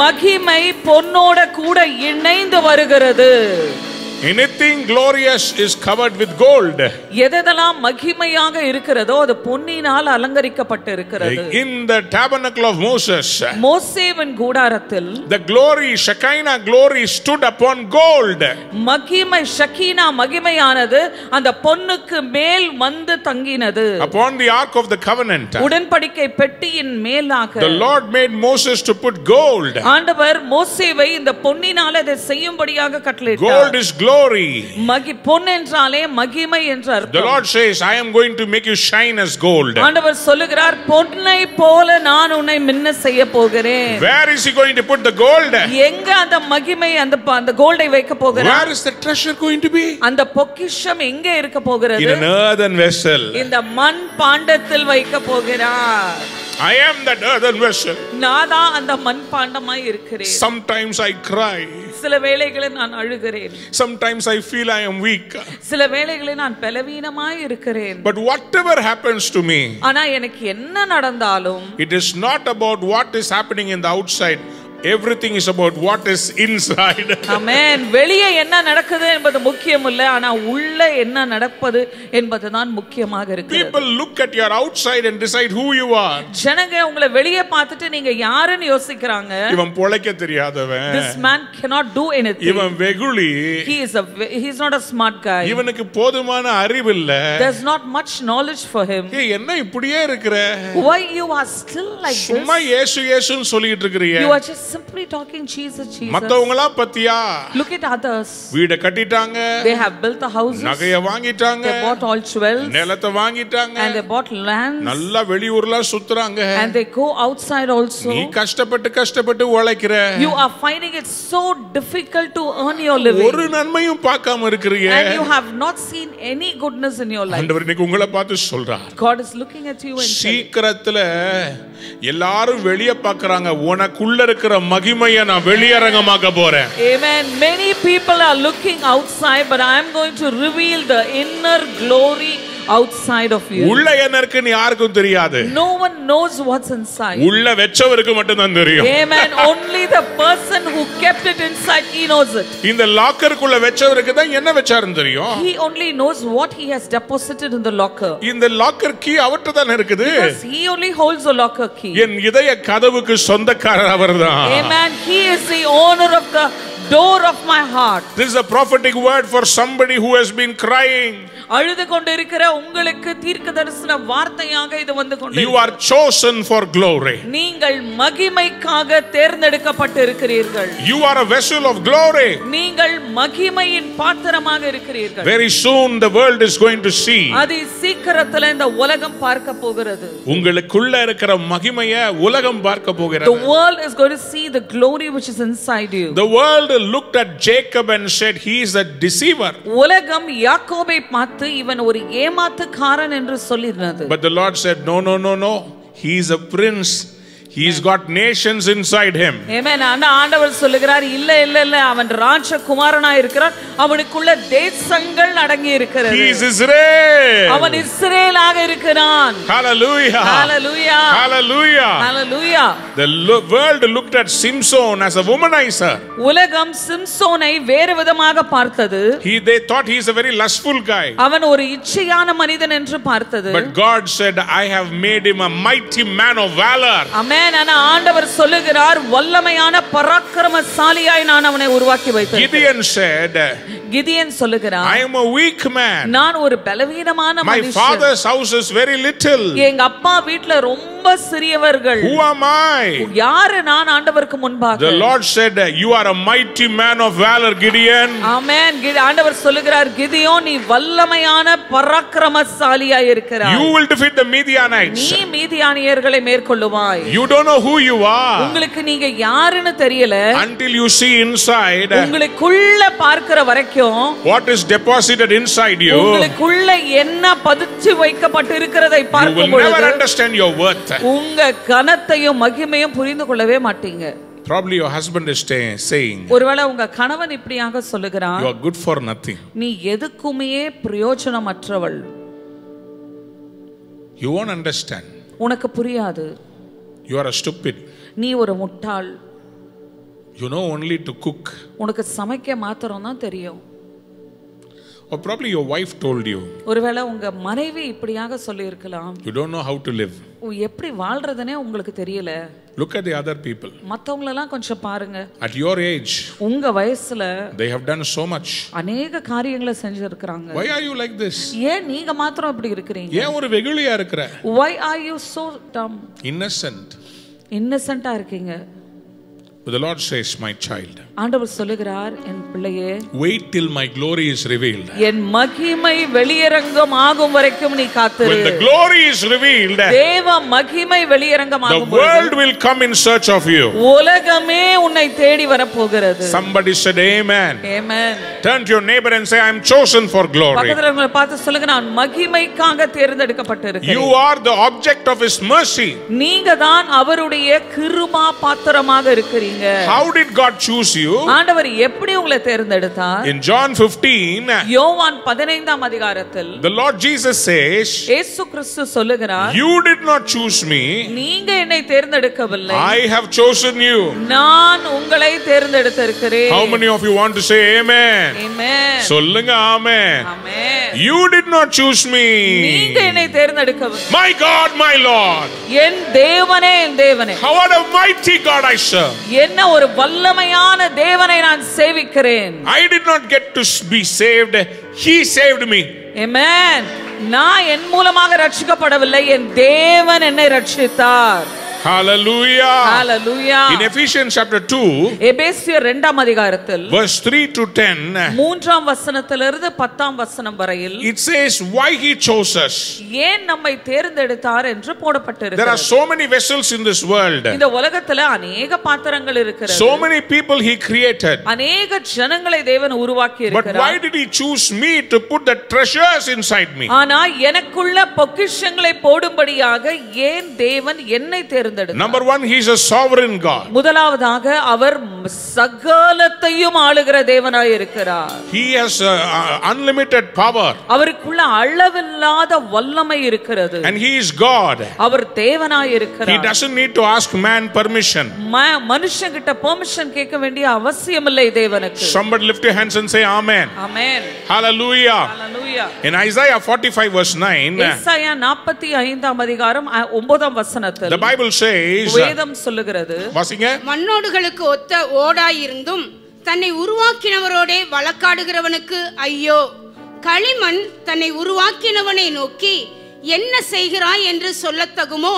மகிமை பொன்னோட கூட இணைந்து வருகிறது Anything glorious is covered with gold. எதெல்லாம் மகிமையாக இருக்கிறதோ அது பொன்னினால் அலங்கரிக்கப்பட்டு இருக்கிறது In the tabernacle of Moses, மோசேவின் கூடாரத்தில் the glory, Shekinah glory, stood upon gold. மகிமை ஷக்கீனா மகிமையானது அந்த பொன்னுக்கு மேல் வந்து தங்கினது Upon the ark of the covenant, உடன்படிக்கை பெட்டியின் மேலாக the Lord made Moses to put gold. ஆண்டவர் மோசேவை இந்த பொன்னினால் அதை செய்யும்படியாக Gold கட்டளையிட்டார் is glory. மகி பொன் என்றாலே மகிமை என்று The அர்த்தம் Lord says, I am going to make you shine as gold. ஆண்டவர் சொல்லுகிறார் பொன்னை போல நான் உன்னை மின்ன செய்ய போகிறேன் Where is he going to put the gold? எங்க அந்த மகிமை அந்த அந்த கோல்டை வைக்க போகிறார் Where is the treasure going to be? அந்த பொக்கிஷம் எங்க இருக்க In போகிறது an earthen vessel. இந்த மண் பாண்டத்தில் வைக்க போகிறார் I am that earthen vessel. நான் தான் அந்த மண் பாண்டமாய் இருக்கிறேன் Sometimes I cry. சில வேளைகளில் நான் அழுகிறேன் Sometimes I feel I am weak. சில வேளைகளில் நான் பலவீனமாய் இருக்கிறேன் But whatever happens to me, ஆனா எனக்கு என்ன நடந்தாலும் it is not about what is happening in the outside. Everything is about what is inside. ஆமென் வெளியே என்ன நடக்குது என்பது முக்கியம் இல்ல ஆனா உள்ள என்ன நடப்பது என்பதுதான் முக்கியமாக இருக்கிறது People look at your outside and decide who you are. ஜனங்க உங்களை வெளியே பார்த்துட்டு நீங்க யாருன்னு யோசிக்கிறாங்க இவன் பொழைக்க தெரியாதவன் this man cannot do anything இவன் வெகுளி he is a ve- he's not a smart guy இவனுக்கு போதுமான அறிவு இல்ல there's not much knowledge for him ஏய், என்ன இப்படியே இருக்கிற why you are still like this சும்மா இயேசு இயேசுன்னு சொல்லிட்டு இருக்கிறிய you are just simply talking Jesus, Jesus. மத்தவங்களா பத்தியா Look at others. வீட கட்டிட்டாங்க They have built the houses. நகைய வாங்கிட்டாங்க They bought all jewels. நிலத்தை வாங்கிட்டாங்க And they bought land. நல்லா வெளியூர்லாம் சுத்துறாங்க And they go outside also. நீ கஷ்டப்பட்டு கஷ்டப்பட்டு உழைக்கிற You are finding it so difficult to earn your living. ஒரு நன்மையும் பார்க்காம இருக்கிறீங்க And you have not seen any goodness in your life. ஆண்டவர் இன்னைக்கு உங்களை பார்த்து சொல்றார் God is looking at you and சீக்கிரத்துல எல்லாரும் வெளிய பார்க்கறாங்க உனக்குள்ள இருக்கிற மகிமைய நான் வெளியரங்கமாக்க போறேன் Amen. Many people are looking outside, but I am going to reveal the inner glory outside of you. உள்ள என்ன இருக்குன்னு யாருக்கும் தெரியாது No one knows what's inside. உள்ள வெச்சவருக்கு மட்டும்தான் தெரியும் Amen. Only the person who kept it inside, he knows it. இந்த லாக்கருக்குள்ள வெச்சவருக்கு தான் என்ன வெச்சாருன்னு தெரியும் He only knows what he has deposited in the locker. இந்த லாக்கர் கீ அவர்கிட்ட தானே இருக்குது Because he only holds the locker key. என் இதய கதவுக்கு சொந்தக்காரர் அவர்தான் Amen. He is the owner of the door of my heart. This is a prophetic word for somebody who has been crying. அழுது கொண்டிருக்கிற உங்களுக்கு தீர்க்க தரிசன வார்த்தையாக இது வந்து கொண்டு You are chosen for glory. நீங்கள் மகிமைக்காக தேர்ந்தெடுக்கப்பட்டு இருக்கிறீர்கள் You are a vessel of glory. நீங்கள் மகிமையின் பாத்திரமாக இருக்கிறீர்கள் Very soon the world is going to see. அதி சீக்கிரத்துல இந்த உலகம் பார்க்க போகிறது உங்களுக்குள்ள இருக்கிற மகிமைய உலகம் பார்க்க The போகிறது world is going to see the glory which is inside you. The world looked at Jacob and said he is a deceiver. உலகம் யாக்கோபை பார்த்து இவன் ஒரு ஏமாத்துக்காரன் என்று சொல்லிருந்தது But the Lord said, No, no, no, no. He is a prince. He's got nations inside him. Amen. ஆனா ஆண்டவர் சொல்லுகிறார் இல்ல இல்ல இல்ல அவன் ராஜகுமாரனா இருக்கிறான் அவனுக்குள்ள தேசங்கள் அடங்கி இருக்கிறது is Israel. அவன் இஸ்ரேலாக இருக்கிறான் Hallelujah. Hallelujah. Hallelujah. Hallelujah. The world looked at Simpson as a womanizer. உலகம் சிம்சோனை வேறு விதமாக பார்த்தது He, they thought he is a very lustful guy. அவன் ஒரு இச்சையான மனிதன் என்று பார்த்தது But God said, I have made him a mighty man of valor. அமேன் ஆனா ஆண்டவர் சொல்லுகிறார் வல்லமையான பராக்கிரமசாலியாய் நான் அவனை உருவாக்கி வைத்தேன் Gideon said, கிதியன் சொல்லுகிறார் I am a weak man. நான் ஒரு பலவீனமான My மனுஷன் father's house is very little. எங்க அப்பா வீட்ல ரொம்ப சிறியவர்கள் Who am I? யாரு நான் ஆண்டவருக்கு முன்பாக The Lord said, You are a mighty man of valor, Gideon. ஆமென் ஆண்டவர் சொல்லுகிறார் கிதியோ நீ வல்லமையான பராக்கிரமசாலியா இருக்கிறாய் You will defeat the Midianites. நீ மீதியானியர்களை மேற்கொள்ளுவாய் You don't know who you are உங்களுக்கு நீங்க யாருன்னு தெரியல until you see inside உங்களுக்குள்ள பார்க்கிற வரைக்கும் what is deposited inside you. உங்களுக்குள்ள என்ன பதிச்சு வைக்கப்பட்டு இருக்கிறதை You will பார்க்கும் never பொழுது understand your worth. உங்க கனத்தையும் மகிமையும் புரிந்து கொள்ளவே மாட்டீங்க Probably your husband is saying, ஒருவேளை உங்க கணவன் இப்படியாக சொல்லுகிறான் You are good for nothing. நீ எதுக்குமே பிரயோஜனமற்றவள் You won't understand. உனக்கு புரியாது You are a stupid. நீ ஒரு முட்டாள் You know only to cook. உனக்கு சமைக்க மாத்திரம் தான் தெரியும் Or probably your wife told you, ஒருவேளை உங்க மனைவி இப்படியாக சொல்லியிருக்கலாம். You don't know how to live. உ- எப்படி வாழ்றதுனே உங்களுக்கு தெரியல. Look at the other people. மத்தவங்களெல்லாம் கொஞ்சம் பாருங்க. At your age, உங்க வயசுல they have done so much. அநேக காரியங்களை செஞ்சிருக்கிறாங்க. Why are you like this? ஏன் நீங்க மாத்திரம் இப்படி இருக்கிறீங்க? ஏன் ஒரு வெகுளியா இருக்கிற? Why are you so dumb? Innocent. இன்னசென்ட்டா இருக்கீங்க. The Lord says, My child, ஆண்டவர் சொல்லுகிறார் என் பிள்ளையே wait till my glory is revealed. என் மகிமை வெளியரங்கம் ஆகும் வரைக்கும் நீ காத்திரு When the glory is revealed, தேவ மகிமை வெளியரங்கம் the ஆகும் பொழுது world will come in search of you. உலகமே உன்னை தேடி வரப்போகிறது Somebody said, Amen. Amen. Turn to your neighbor and say, I'm chosen for glory. பக்கத்துல உங்களை பார்த்து சொல்லுங்க நான் மகிமைக்காக தேர்ந்தெடுக்கப்பட்டு You are the object of His mercy. நீங்க தான் அவருடைய கிருபா பாத்திரமாக இருக்கிறீங்க How did God choose you? ஆண்டவர் எப்படி உங்களை தேர்ந்தெடுத்தார் In John 15, யோவான் பதினைந்தாம் அதிகாரத்தில் the Lord Jesus says, இயேசு கிறிஸ்து சொல்லுகிறார் You did not choose me, நீங்க என்னை தேர்ந்தெடுக்கவில்லை I have chosen you. நான் உங்களை தேர்ந்தெடுத்திருக்கிறேன் How many of you want to say Amen? Amen. சொல்லுங்க Amen. Amen. You did not choose me. நீங்க என்னை தேர்ந்தெடுக்கவில்லை My God, my Lord. என் தேவனே என் தேவனே How what a mighty God I serve. என்ன ஒரு வல்லமையான தேவனை நான் சேவிக்கிறேன் I did not get to be saved. He saved me. Amen. நான் என் மூலமாக ரட்சிக்கப்படவில்லை என் தேவன் என்னை ரட்சித்தார் Hallelujah. Hallelujah. In Ephesians chapter 2, எபேசியர் இரண்டாம் அதிகாரத்தில் verse 3 to 10, மூன்றாம் வசனத்திலிருந்து பத்தாம் வசனம் வரையில் it says why he chose us. ஏன் நம்மை தேர்ந்தெடுத்தார் என்று There are போடப்பட்டிருக்கிறது so many vessels in this world, இந்த உலகத்துல அநேக பாத்திரங்கள் இருக்கிறது so many people he created. அநேக ஜனங்களை தேவன் உருவாக்கி But why இருக்கிறார் did he choose me to put the treasures inside me? ஆனா எனக்குள்ள பொக்கிஷங்களை போடும்படியாக ஏன் தேவன் என்னை தேர்ந்தெடுத்தார் Number one, he's a sovereign God. முதலாவதாக அவர் சகலத்தையும் ஆளுகிற தேவனாய் இருக்கிறார் He has uh, uh, unlimited power அவருக்குள்ள அளவில்லாத வல்லமை இருக்கிறது and he is God. அவர் தேவனாய் He இருக்கிறார் doesn't need to ask man permission. ம- மனுஷங்கிட்ட பெர்மிஷன் கேட்க வேண்டிய அவசியம் இல்லை தேவனுக்கு Somebody lift your hands and say Amen. Amen Hallelujah. Hallelujah In Isaiah 45 verse 9, ஏசாயா 45 அதிகாரம் அ, ஒன்பதாம் வசனத்தில் the Bible says, வேதம் சொல்லுகிறது. வாசிங்க. மண்ணோடுகளுக்கு ஒத்த ஓடாயிருந்தும் தன்னை உருவாக்கினவரோடே வழக்காடுகிறவனுக்கு ஐயோ. களிமண் தன்னை உருவாக்கினவனை நோக்கி என்ன செய்கிறாய்? என்று சொல்லத்தகுமோ?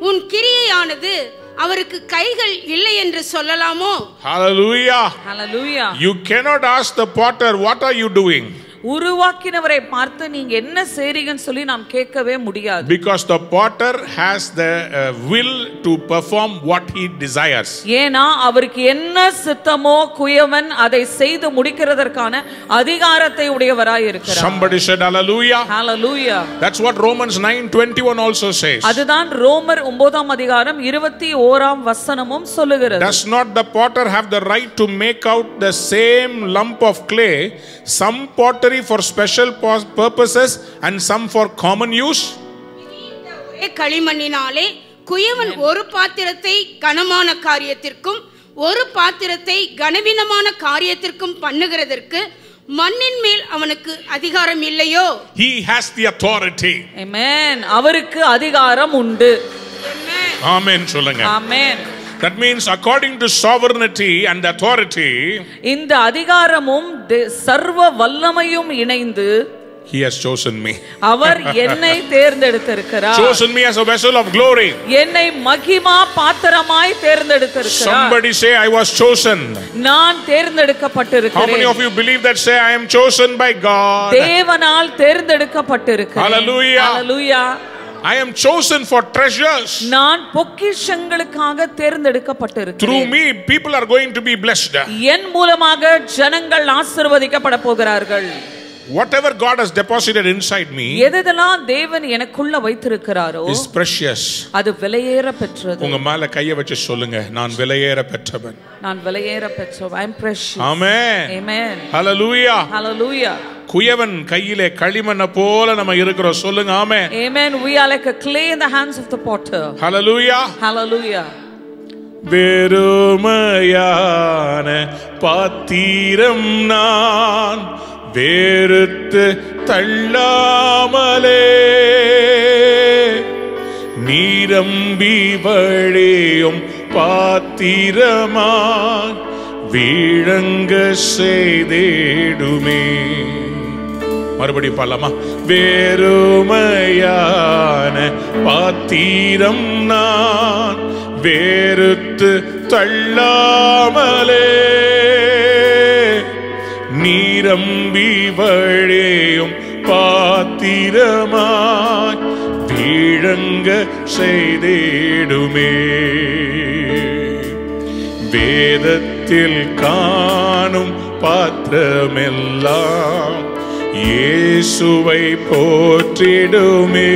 உன் கிரியையானது அவருக்கு கைகள் இல்லை என்று சொல்லலாமோ? Hallelujah. Hallelujah You cannot ask the potter, What are you doing? உருவாக்கினவரை பார்த்து நீங்க என்ன செய்றீங்கன்னு சொல்லி நாம் கேட்கவே முடியாது Because the potter has the uh, will to perform what he desires. ஏன்னா அவருக்கு என்ன சித்தமோ குயவன் அதை செய்து முடிக்கிறதற்கான அதிகாரத்தை உடையவராய் இருக்கிறார் Somebody said, Hallelujah. Hallelujah That's what Romans 9:21 also says. அதுதான் ரோமர் ஒன்பதாம் அதிகாரம் இருபத்தி ஓராம் வசனமும் சொல்லுகிறது Does not the potter have the right to make out the same lump of clay, some pottery for special pos- purposes and some for common use? ஒரே களிமண்ணினாலே குயவன் ஒரு பாத்திரத்தை கனமான காரியத்திற்கும் ஒரு பாத்திரத்தை கனவீனமான காரியத்திற்கும் பண்ணுகிறதற்கு மண்ணின் மேல் அவனுக்கு அதிகாரம் இல்லையோ He has the authority. Amen. அவருக்கு அதிகாரம் உண்டு Amen. சொல்லுங்க. ஆமென் That means according to sovereignty and authority, இந்த அதிகாரமும் சர்வ வல்லமையும் இணைந்து he has chosen me. அவர் என்னை தேர்ந்தெடுத்திருக்கிறார் Chosen me as a vessel of glory. என்னை மகிமா பாத்திரமாய் தேர்ந்தெடுத்திருக்கிறார் Somebody say I was chosen. நான் How many தேர்ந்தெடுக்கப்பட்டிருக்கிறேன் of you believe that say I am chosen by God? தேவனால் தேர்ந்தெடுக்கப்பட்டிருக்கிறேன் Hallelujah. Hallelujah. I am chosen for treasures. நான் பொக்கிஷங்களுக்காக தேர்ந்தெடுக்கப்பட்டிருக்கிறேன் Through me, people are going to be blessed. என் மூலமாக ஜனங்கள் ஆசீர்வதிக்கப்பட போகிறார்கள் Whatever God has deposited inside me எதெல்லாம் தேவன் எனக்குள்ள வைத்திருக்கிறாரோ is precious. அது விலையேற பெற்றது உங்க மேல கைய வச்சு சொல்லுங்க நான் விலையேற பெற்றவன் நான் விலையேற பெற்றோம் ஐ அம் precious Amen. amen Hallelujah. hallelujah குயவன் கையிலே களிமண்ண போல நம்ம இருக்கிறோம் சொல்லுங்க ஆமே amen we are like a clay in the hands of the potter Hallelujah. hallelujah வெறுமையான பாத்திரம் நான் வேறுத்து தள்ளாமலே. நீரம்பி வழியும் பாத்திரமான் வீழங்க செய்தேடுமே. மறுபடி பாடலாமா? வேறுமையான பாத்திரம் நான் வேறுத்து தள்ளாமலே. நீரம்பி வழியும் பாத்திரமாய் வீழங்க செய்தேடுமே. வேதத்தில் காணும் பாத்திரமெல்லாம் இயேசுவை போற்றிடுமே.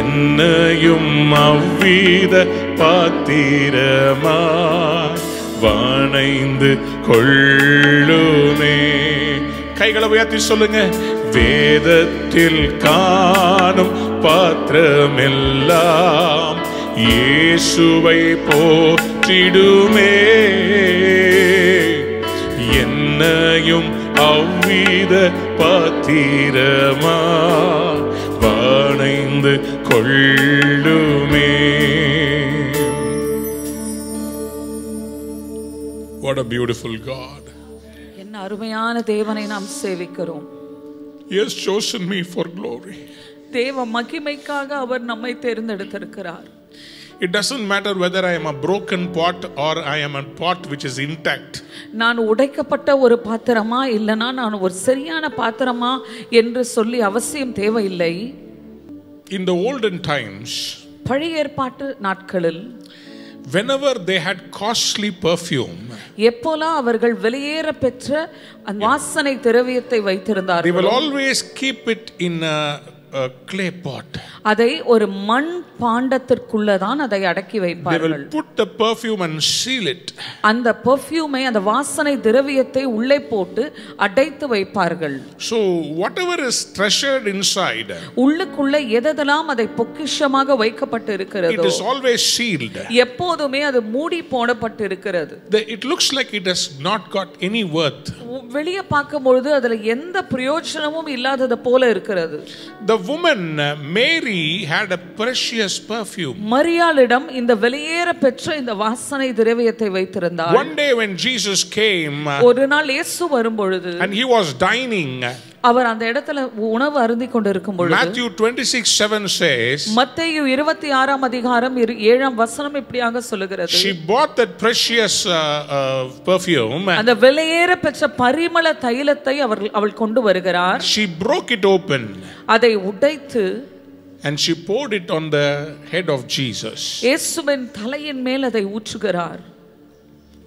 என்னையும் அவ்வித பாத்திரமாய் வணைந்து கொள்ளுமே. கைகளை உயர்த்தி சொல்லுங்க. வேதத்தில் காணும் பாத்திரமெல்லாம் இயேசுவை போற்றிடுமே. என்னையும் அவ்வித பாத்திரமா வணைந்து கொள்ளுமே. What a beautiful God. என்ன அருமையான தேவனை நாம் சேவிக்கிறோம் He has chosen me for glory. தேவ மகிமைக்காக அவர் நம்மை தேர்ந்தெடுத்திருக்கிறார் It doesn't matter whether I am a broken pot or I am a pot which is intact. நான் உடைக்கப்பட்ட ஒரு பாத்திரமா இல்லனா நான் ஒரு சரியான பாத்திரமா என்று சொல்லி அவசியம் தேவையில்லை In the olden times, பழைய ஏற்பாட்டு நாட்களில் whenever they had costly perfume, எப்போலாம் அவர்கள் வெளியேற பெற்ற அந்த வாசனை திரவியத்தை they வைத்திருந்தார்கள் will always keep it in a, a clay pot. அதை ஒரு மண் பாண்டத்திற்குள்ளதான் அதை அடக்கி They வைப்பார்கள் will put the perfume and seal it. அந்த பெர்ஃப்யூமை அந்த வாசனை திரவியத்தை உள்ளே போட்டு அடைத்து வைப்பார்கள் So, whatever is treasured inside, உள்ளுக்குள்ள எதெல்லாம் அதை பொக்கிஷமாக வைக்கப்பட்டு it இருக்கிறதோ is always sealed. எப்போதுமே அது மூடி போடப்பட்டு இருக்கிறது It looks like it has not got any worth. வெளியே பார்க்கும் பொழுது அதுல எந்த பிரயோஜனமும் இல்லாதது போல இருக்கிறது The woman, uh, Mary, had a precious perfume. மரியாளிடம் இந்த வெளியேற பெற்ற இந்த வாசனை திரவியத்தை வைத்திருந்தார் One day when Jesus came uh, ஒரு நாள் இயேசு வரும் பொழுது and he was dining, அவர் அந்த இடத்துல உணவு அருந்தி கொண்டிருக்கும் பொழுது Matthew 26 7 says, மத்தேயு இருபத்தி ஆறாம் அதிகாரம் இரு- ஏழாம் வசனம் இப்படியாக சொல்லுகிறது. She bought that precious uh, uh, perfume, அந்த வெளியேற பெற்ற பரிமள தைலத்தை அவர் அவள் கொண்டு வருகிறார். she broke it open, அதை உடைத்து and she poured it on the head of Jesus. இயேசுவின் தலையின் மேல் அதை ஊற்றுகிறார்.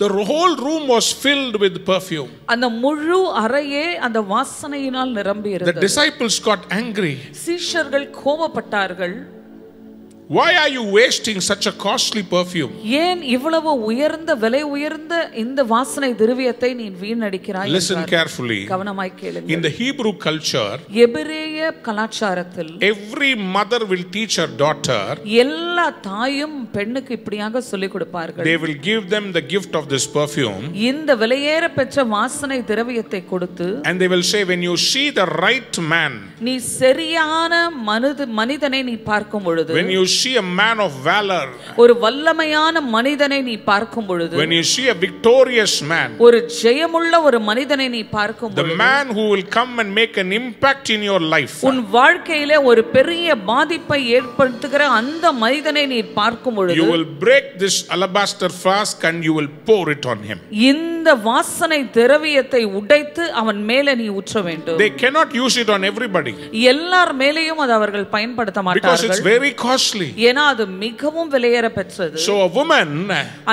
The whole room was filled with perfume. அந்த முழு அறையே அந்த வாசனையினால் நிரம்பி The இருந்தது disciples got angry. சீஷர்கள் கோபப்பட்டார்கள் Why are you wasting such a costly perfume? ஏன் இவ்வளவு உயர்ந்த விலை உயர்ந்த இந்த வாசனை திரவியத்தை நீ வீணடிக்கிறாய் Listen என்றார். carefully. கவனமாய் கேளுங்க In the Hebrew culture, எபிரேய கலாச்சாரத்தில் every mother will teach her daughter, எல்லா தாயும் பெண்ணுக்கு இப்படியாக சொல்லிக் கொடுப்பார்கள் they will give them the gift of this perfume, இந்த விலையேற பெற்ற வாசனை திரவியத்தை கொடுத்து and they will say, When you see the right man, நீ சரியான மனித மனிதனை நீ பார்க்கும் பொழுது when you see a man of valor, ஒரு வல்லமையான மனிதனை நீ பார்க்கும் பொழுது when you see a victorious man, ஒரு ஜெயமுள்ள ஒரு மனிதனை நீ பார்க்கும் the பொழுது man who will come and make an impact in your life, உன் வாழ்க்கையிலே ஒரு பெரிய பாதிப்பை ஏற்படுத்துகிற அந்த மனிதனை நீ பார்க்கும் you பொழுது will break this alabaster flask and you will pour it on him. இந்த வாசனை திரவியத்தை உடைத்து அவன் மேல நீ ஊற்ற வேண்டும் They cannot use it on everybody எல்லார் மேலேயும் அதை அவர்கள் பயன்படுத்த because it's மாட்டார்கள் very costly. ஏன்னா அது மிகவும் விலையேற பெற்றது So a woman,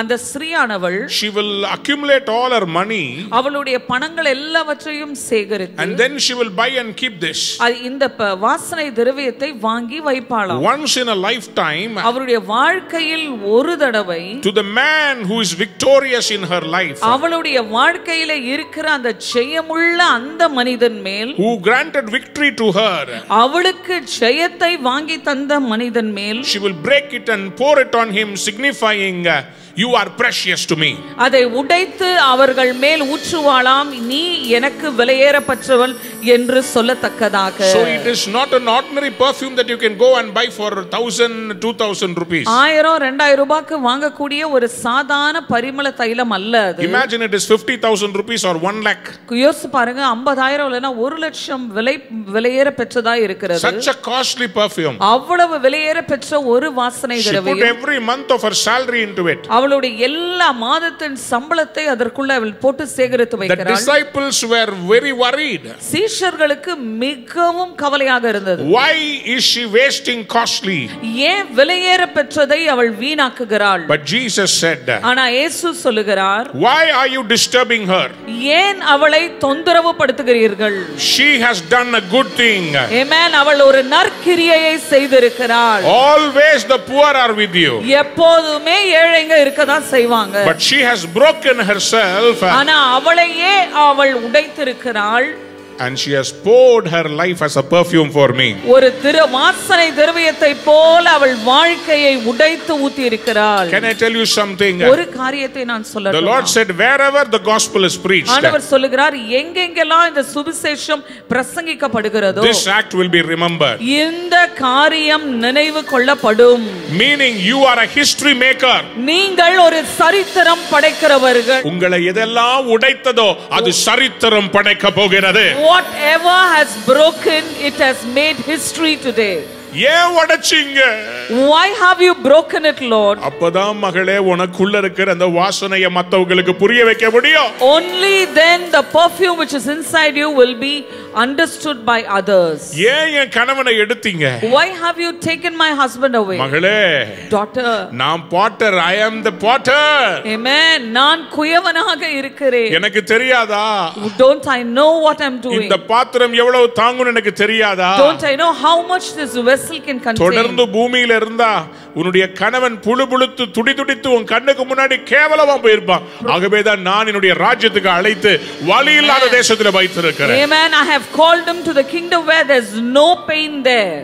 அந்த ஸ்ரீயானவள் she will accumulate all her money அவளுடைய பணங்கள் எல்லாவற்றையும் சேகரித்து and then she will buy and keep this. இந்த வாசனை திரவியத்தை வாங்கி வைப்பாளாம் Once in a lifetime, அவருடைய வாழ்க்கையில் ஒரு தடவை to the man who is victorious in her life, அவளுடைய வாழ்க்கையில இருக்கிற அந்த ஜெயமுள்ள அந்த மனிதன் மேல் who granted victory to her, அவளுக்கு ஜெயத்தை வாங்கி தந்த மனிதன் மேல் she will break it and pour it on him, signifying, uh, You are precious to me. அதை உடைத்து அவர்கள் மேல் ஊற்றுவாளாம் நீ எனக்கு விலையேறப்பட்டவள் என்று சொல்லத்தக்கதாக So it is not an ordinary perfume that you can go and buy for thousand, two thousand rupees. ஆயிரம் ரெண்டாயிரம் ரூபாய்க்கு வாங்கக்கூடிய ஒரு சாதாரண பரிமள தைலம் அல்ல அது Imagine it is 50,000 rupees or 1 lakh. யோசிச்சு பாருங்க ஐம்பதாயிரம் இல்லைன்னா ஒரு லட்சம் விலை விலையேற பெற்றதா இருக்கிறது Such a costly perfume. அவ்வளவு விலையேற பெற்ற ஒரு வாசனை She put திரவியம் every month of her salary into it. அவளுடைய எல்லா மாதத்தின் சம்பளத்தை அதற்குள்ள அவள் போட்டு சேகரித்து The வைக்கிறாள் disciples were very worried. சீஷர்களுக்கு மிகவும் கவலையாக இருந்தது Why is she wasting costly? ஏன் விலையேற பெற்றதை அவள் வீணாக்குகிறாள் But Jesus said, ஆனா இயேசு சொல்லுகிறார் Why are you disturbing her? ஏன் அவளை தொந்தரவு படுத்துகிறீர்கள் She has done a good thing. ஏமேன் அவள் ஒரு நற்கிரியையை செய்திருக்கிறாள் Always the poor are with you. எப்போதுமே ஏழைங்க இருக்கதான் செய்வாங்க. But she has broken herself. ஆனா அவளையே அவள் உடைத்திருக்கிறாள். And she has poured her life as a perfume for me. ஒரு திரு வாசனை திரவியத்தை போல அவள் வாழ்க்கையை உடைத்து ஊத்தி இருக்கிறாள் Can I tell you something? ஒரு காரியத்தை நான் The சொல்ல Lord said, wherever the gospel is preached, ஆண்டவர் சொல்லுகிறார் எங்கெங்கெல்லாம் இந்த சுவிசேஷம் பிரசங்கிக்கப்படுகிறதோ this act will be remembered. இந்த காரியம் நினைவு கொள்ளப்படும் Meaning, you are a history maker. நீங்கள் ஒரு சரித்திரம் படைக்கிறவர்கள் உங்களை எதெல்லாம் உடைத்ததோ அது சரித்திரம் படைக்க போகிறது whatever has broken, it has made history today. ஏன் உடைச்சீங்க Why have you broken it, Lord? அப்பதான் மகளே உனக்குள்ள இருக்கிற அந்த வாசனையை மத்தவங்களுக்கு புரிய வைக்க முடியும் Only then the perfume which is inside you will be understood by others. ஏன் என் கணவனை எடுத்தீங்க Why have you taken my husband away? மகளே Daughter, நான் potter I am the potter amen. நான் குயவனாக இருக்கிறேன். எனக்கு தெரியாதா Don't I know what I'm doing? இந்த பாத்திரம் எவ்வளவு தாங்கும்னு எனக்கு தெரியாதா Don't I know how much this vessel can contain? தொடர்ந்து பூமியில இருந்தா உன்னுடைய கணவன் புழு புழுத்து துடி துடித்து உன் கண்ணுக்கு முன்னாடி கேவலமா போயிருப்பான் ஆகவேதான் நான் என்னுடைய ராஜ்யத்துக்கு அழைத்து வழி இல்லாத தேசத்துல வைத்திருக்கிறேன் Amen. I have called him to the kingdom where there's no pain there.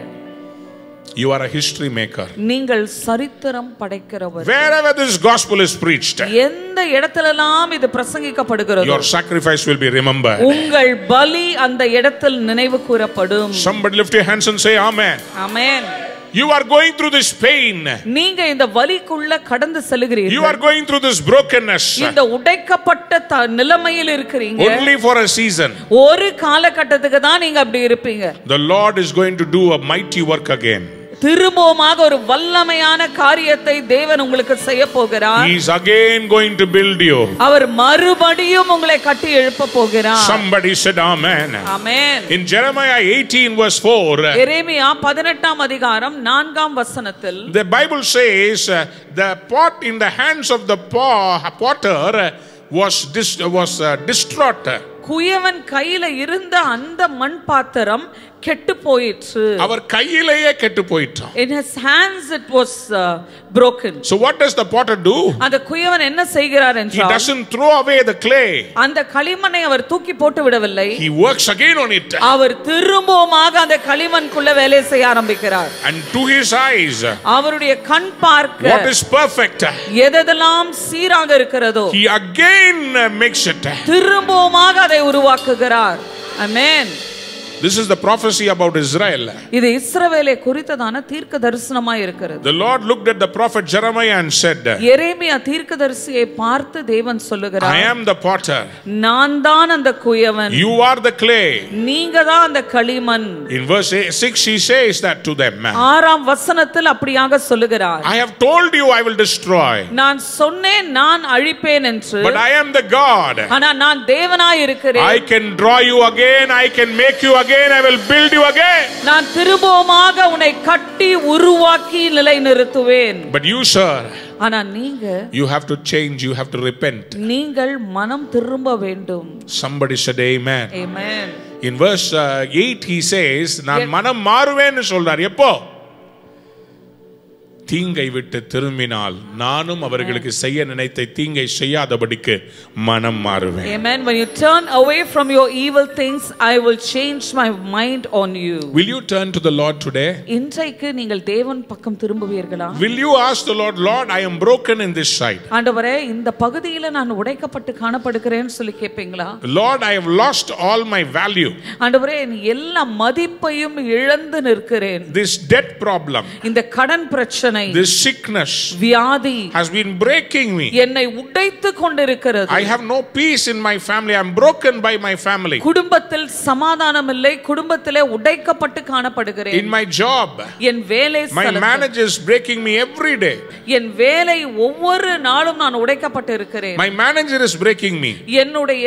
you are a history maker நீங்கள் சரித்திரம் படைக்கிறவர் wherever this gospel is preached எந்த இடத்திலெல்லாம் இது பிரசங்கிக்கப்படுகிறதோ your sacrifice will be remembered உங்கள் பலி அந்த இடத்தில் நினைவு கூறப்படும் somebody lift your hands and say amen amen you are going through this pain நீங்க இந்த வலிக்குள்ள கடந்து you செல்கிறீர்கள் are going through this brokenness இந்த உடைக்கப்பட்ட த- நிலைமையில் இருக்கிறீங்க only for a season ஒரு காலகட்டத்துக்கு தான் நீங்க அப்படி இருப்பீங்க the lord is going to do a mighty work again திரும்பவுமாக ஒரு வல்லமையான காரியத்தை தேவன் உங்களுக்கு செய்ய போகிறார் he is again going to build you அவர் மறுபடியும் உங்களை கட்டி எழுப்ப போகிறார் somebody said amen amen in jeremiah 18 verse 4 எரேமியா பதினெட்டாம் அதிகாரம் நான்காம் வசனத்தில் the bible says uh, the pot in the hands of the po- potter uh, was dis- was uh, distraught குயவன் கையில இருந்த அந்த மண் பாத்திரம் கெட்டு போயிற்று அவர் கையிலேயே கெட்டு போயிட்டான் in his hands it was uh, broken. So what does the potter do? அந்த குயவன் என்ன செய்கிறார் he என்றால் doesn't throw away the clay. அந்த களிமண்ணை அவர் தூக்கி போட்டு விடவில்லை. He works again on it. அவர் திரும்பவுமாக அந்த களிமண்குள்ள வேலை செய்ய ஆரம்பிக்கிறார். And to his eyes அவருடைய கண் பார்க்க what is perfect? எதெல்லாம் சீராக இருக்கிறதோ he again makes it. திரும்பவுமாக அதை உருவாக்குகிறார். ஆமென் this is the prophecy about israel இது இஸ்ரவேலை குறித்ததான தீர்க்க தரிசனமாய் இருக்கிறது the lord looked at the prophet jeremiah and said எரேமியா தீர்க்கதரிசியை பார்த்து தேவன் i சொல்லுகிறார் am the potter நான் தான் அந்த குயவன் you are the clay நீங்க தான் அந்த களிமண் in verse 6 he says that to them ஆறாம் வசனத்தில் அப்படியாக சொல்லுகிறார் i have told you i will destroy நான் சொன்னேன் நான் அழிப்பேன் என்று but i am the god ஆனா நான் தேவனாய் இருக்கிறேன் i can draw you again i can make you again i will build you again நான் திரும்பவுமாக உன்னை கட்டி உருவாக்கி நிலைநிறுத்துவேன் but you sir ஆனா நீங்க you have to change you have to repent நீங்கள் மனம் திரும்ப வேண்டும் somebody said amen Amen. in verse uh, 8 he says நான் மனம் மாறுவேன்னு சொல்றார் எப்போ தீங்கை விட்டு திரும்பினால் நானும் அவர்களுக்கு செய்ய நினைத்த தீங்கை செய்யாதபடிக்கு மனம் மாறுவேன் Amen. When you turn away from your evil things, I will change my mind on you. will you turn to the lord today இன்றைக்கு நீங்கள் தேவன் பக்கம் திரும்புவீர்களா will you ask the lord lord i am broken in this side ஆண்டவரே இந்த பகுதியில நான் உடைக்கப்பட்டு காணப்படுகிறேன்னு சொல்லி கேட்பீங்களா lord i have lost all my value ஆண்டவரே எல்லா மதிப்பையும் இழந்து நிற்கிறேன் this debt problem இந்த கடன் பிரச்சனை this sickness வியாதி has been breaking me என்னை உடைத்து கொண்டிருக்கிறது i have no peace in my family i'm broken by my family குடும்பத்தில் சமாதானம் இல்லை குடும்பத்திலே உடைக்கப்பட்டு காணப்படுகிறேன் in my job என் வேலை my manager is breaking me every day என் வேலை ஒவ்வொரு நாளும் நான் உடைக்கப்பட்டு இருக்கிறேன் my manager is breaking me என்னுடைய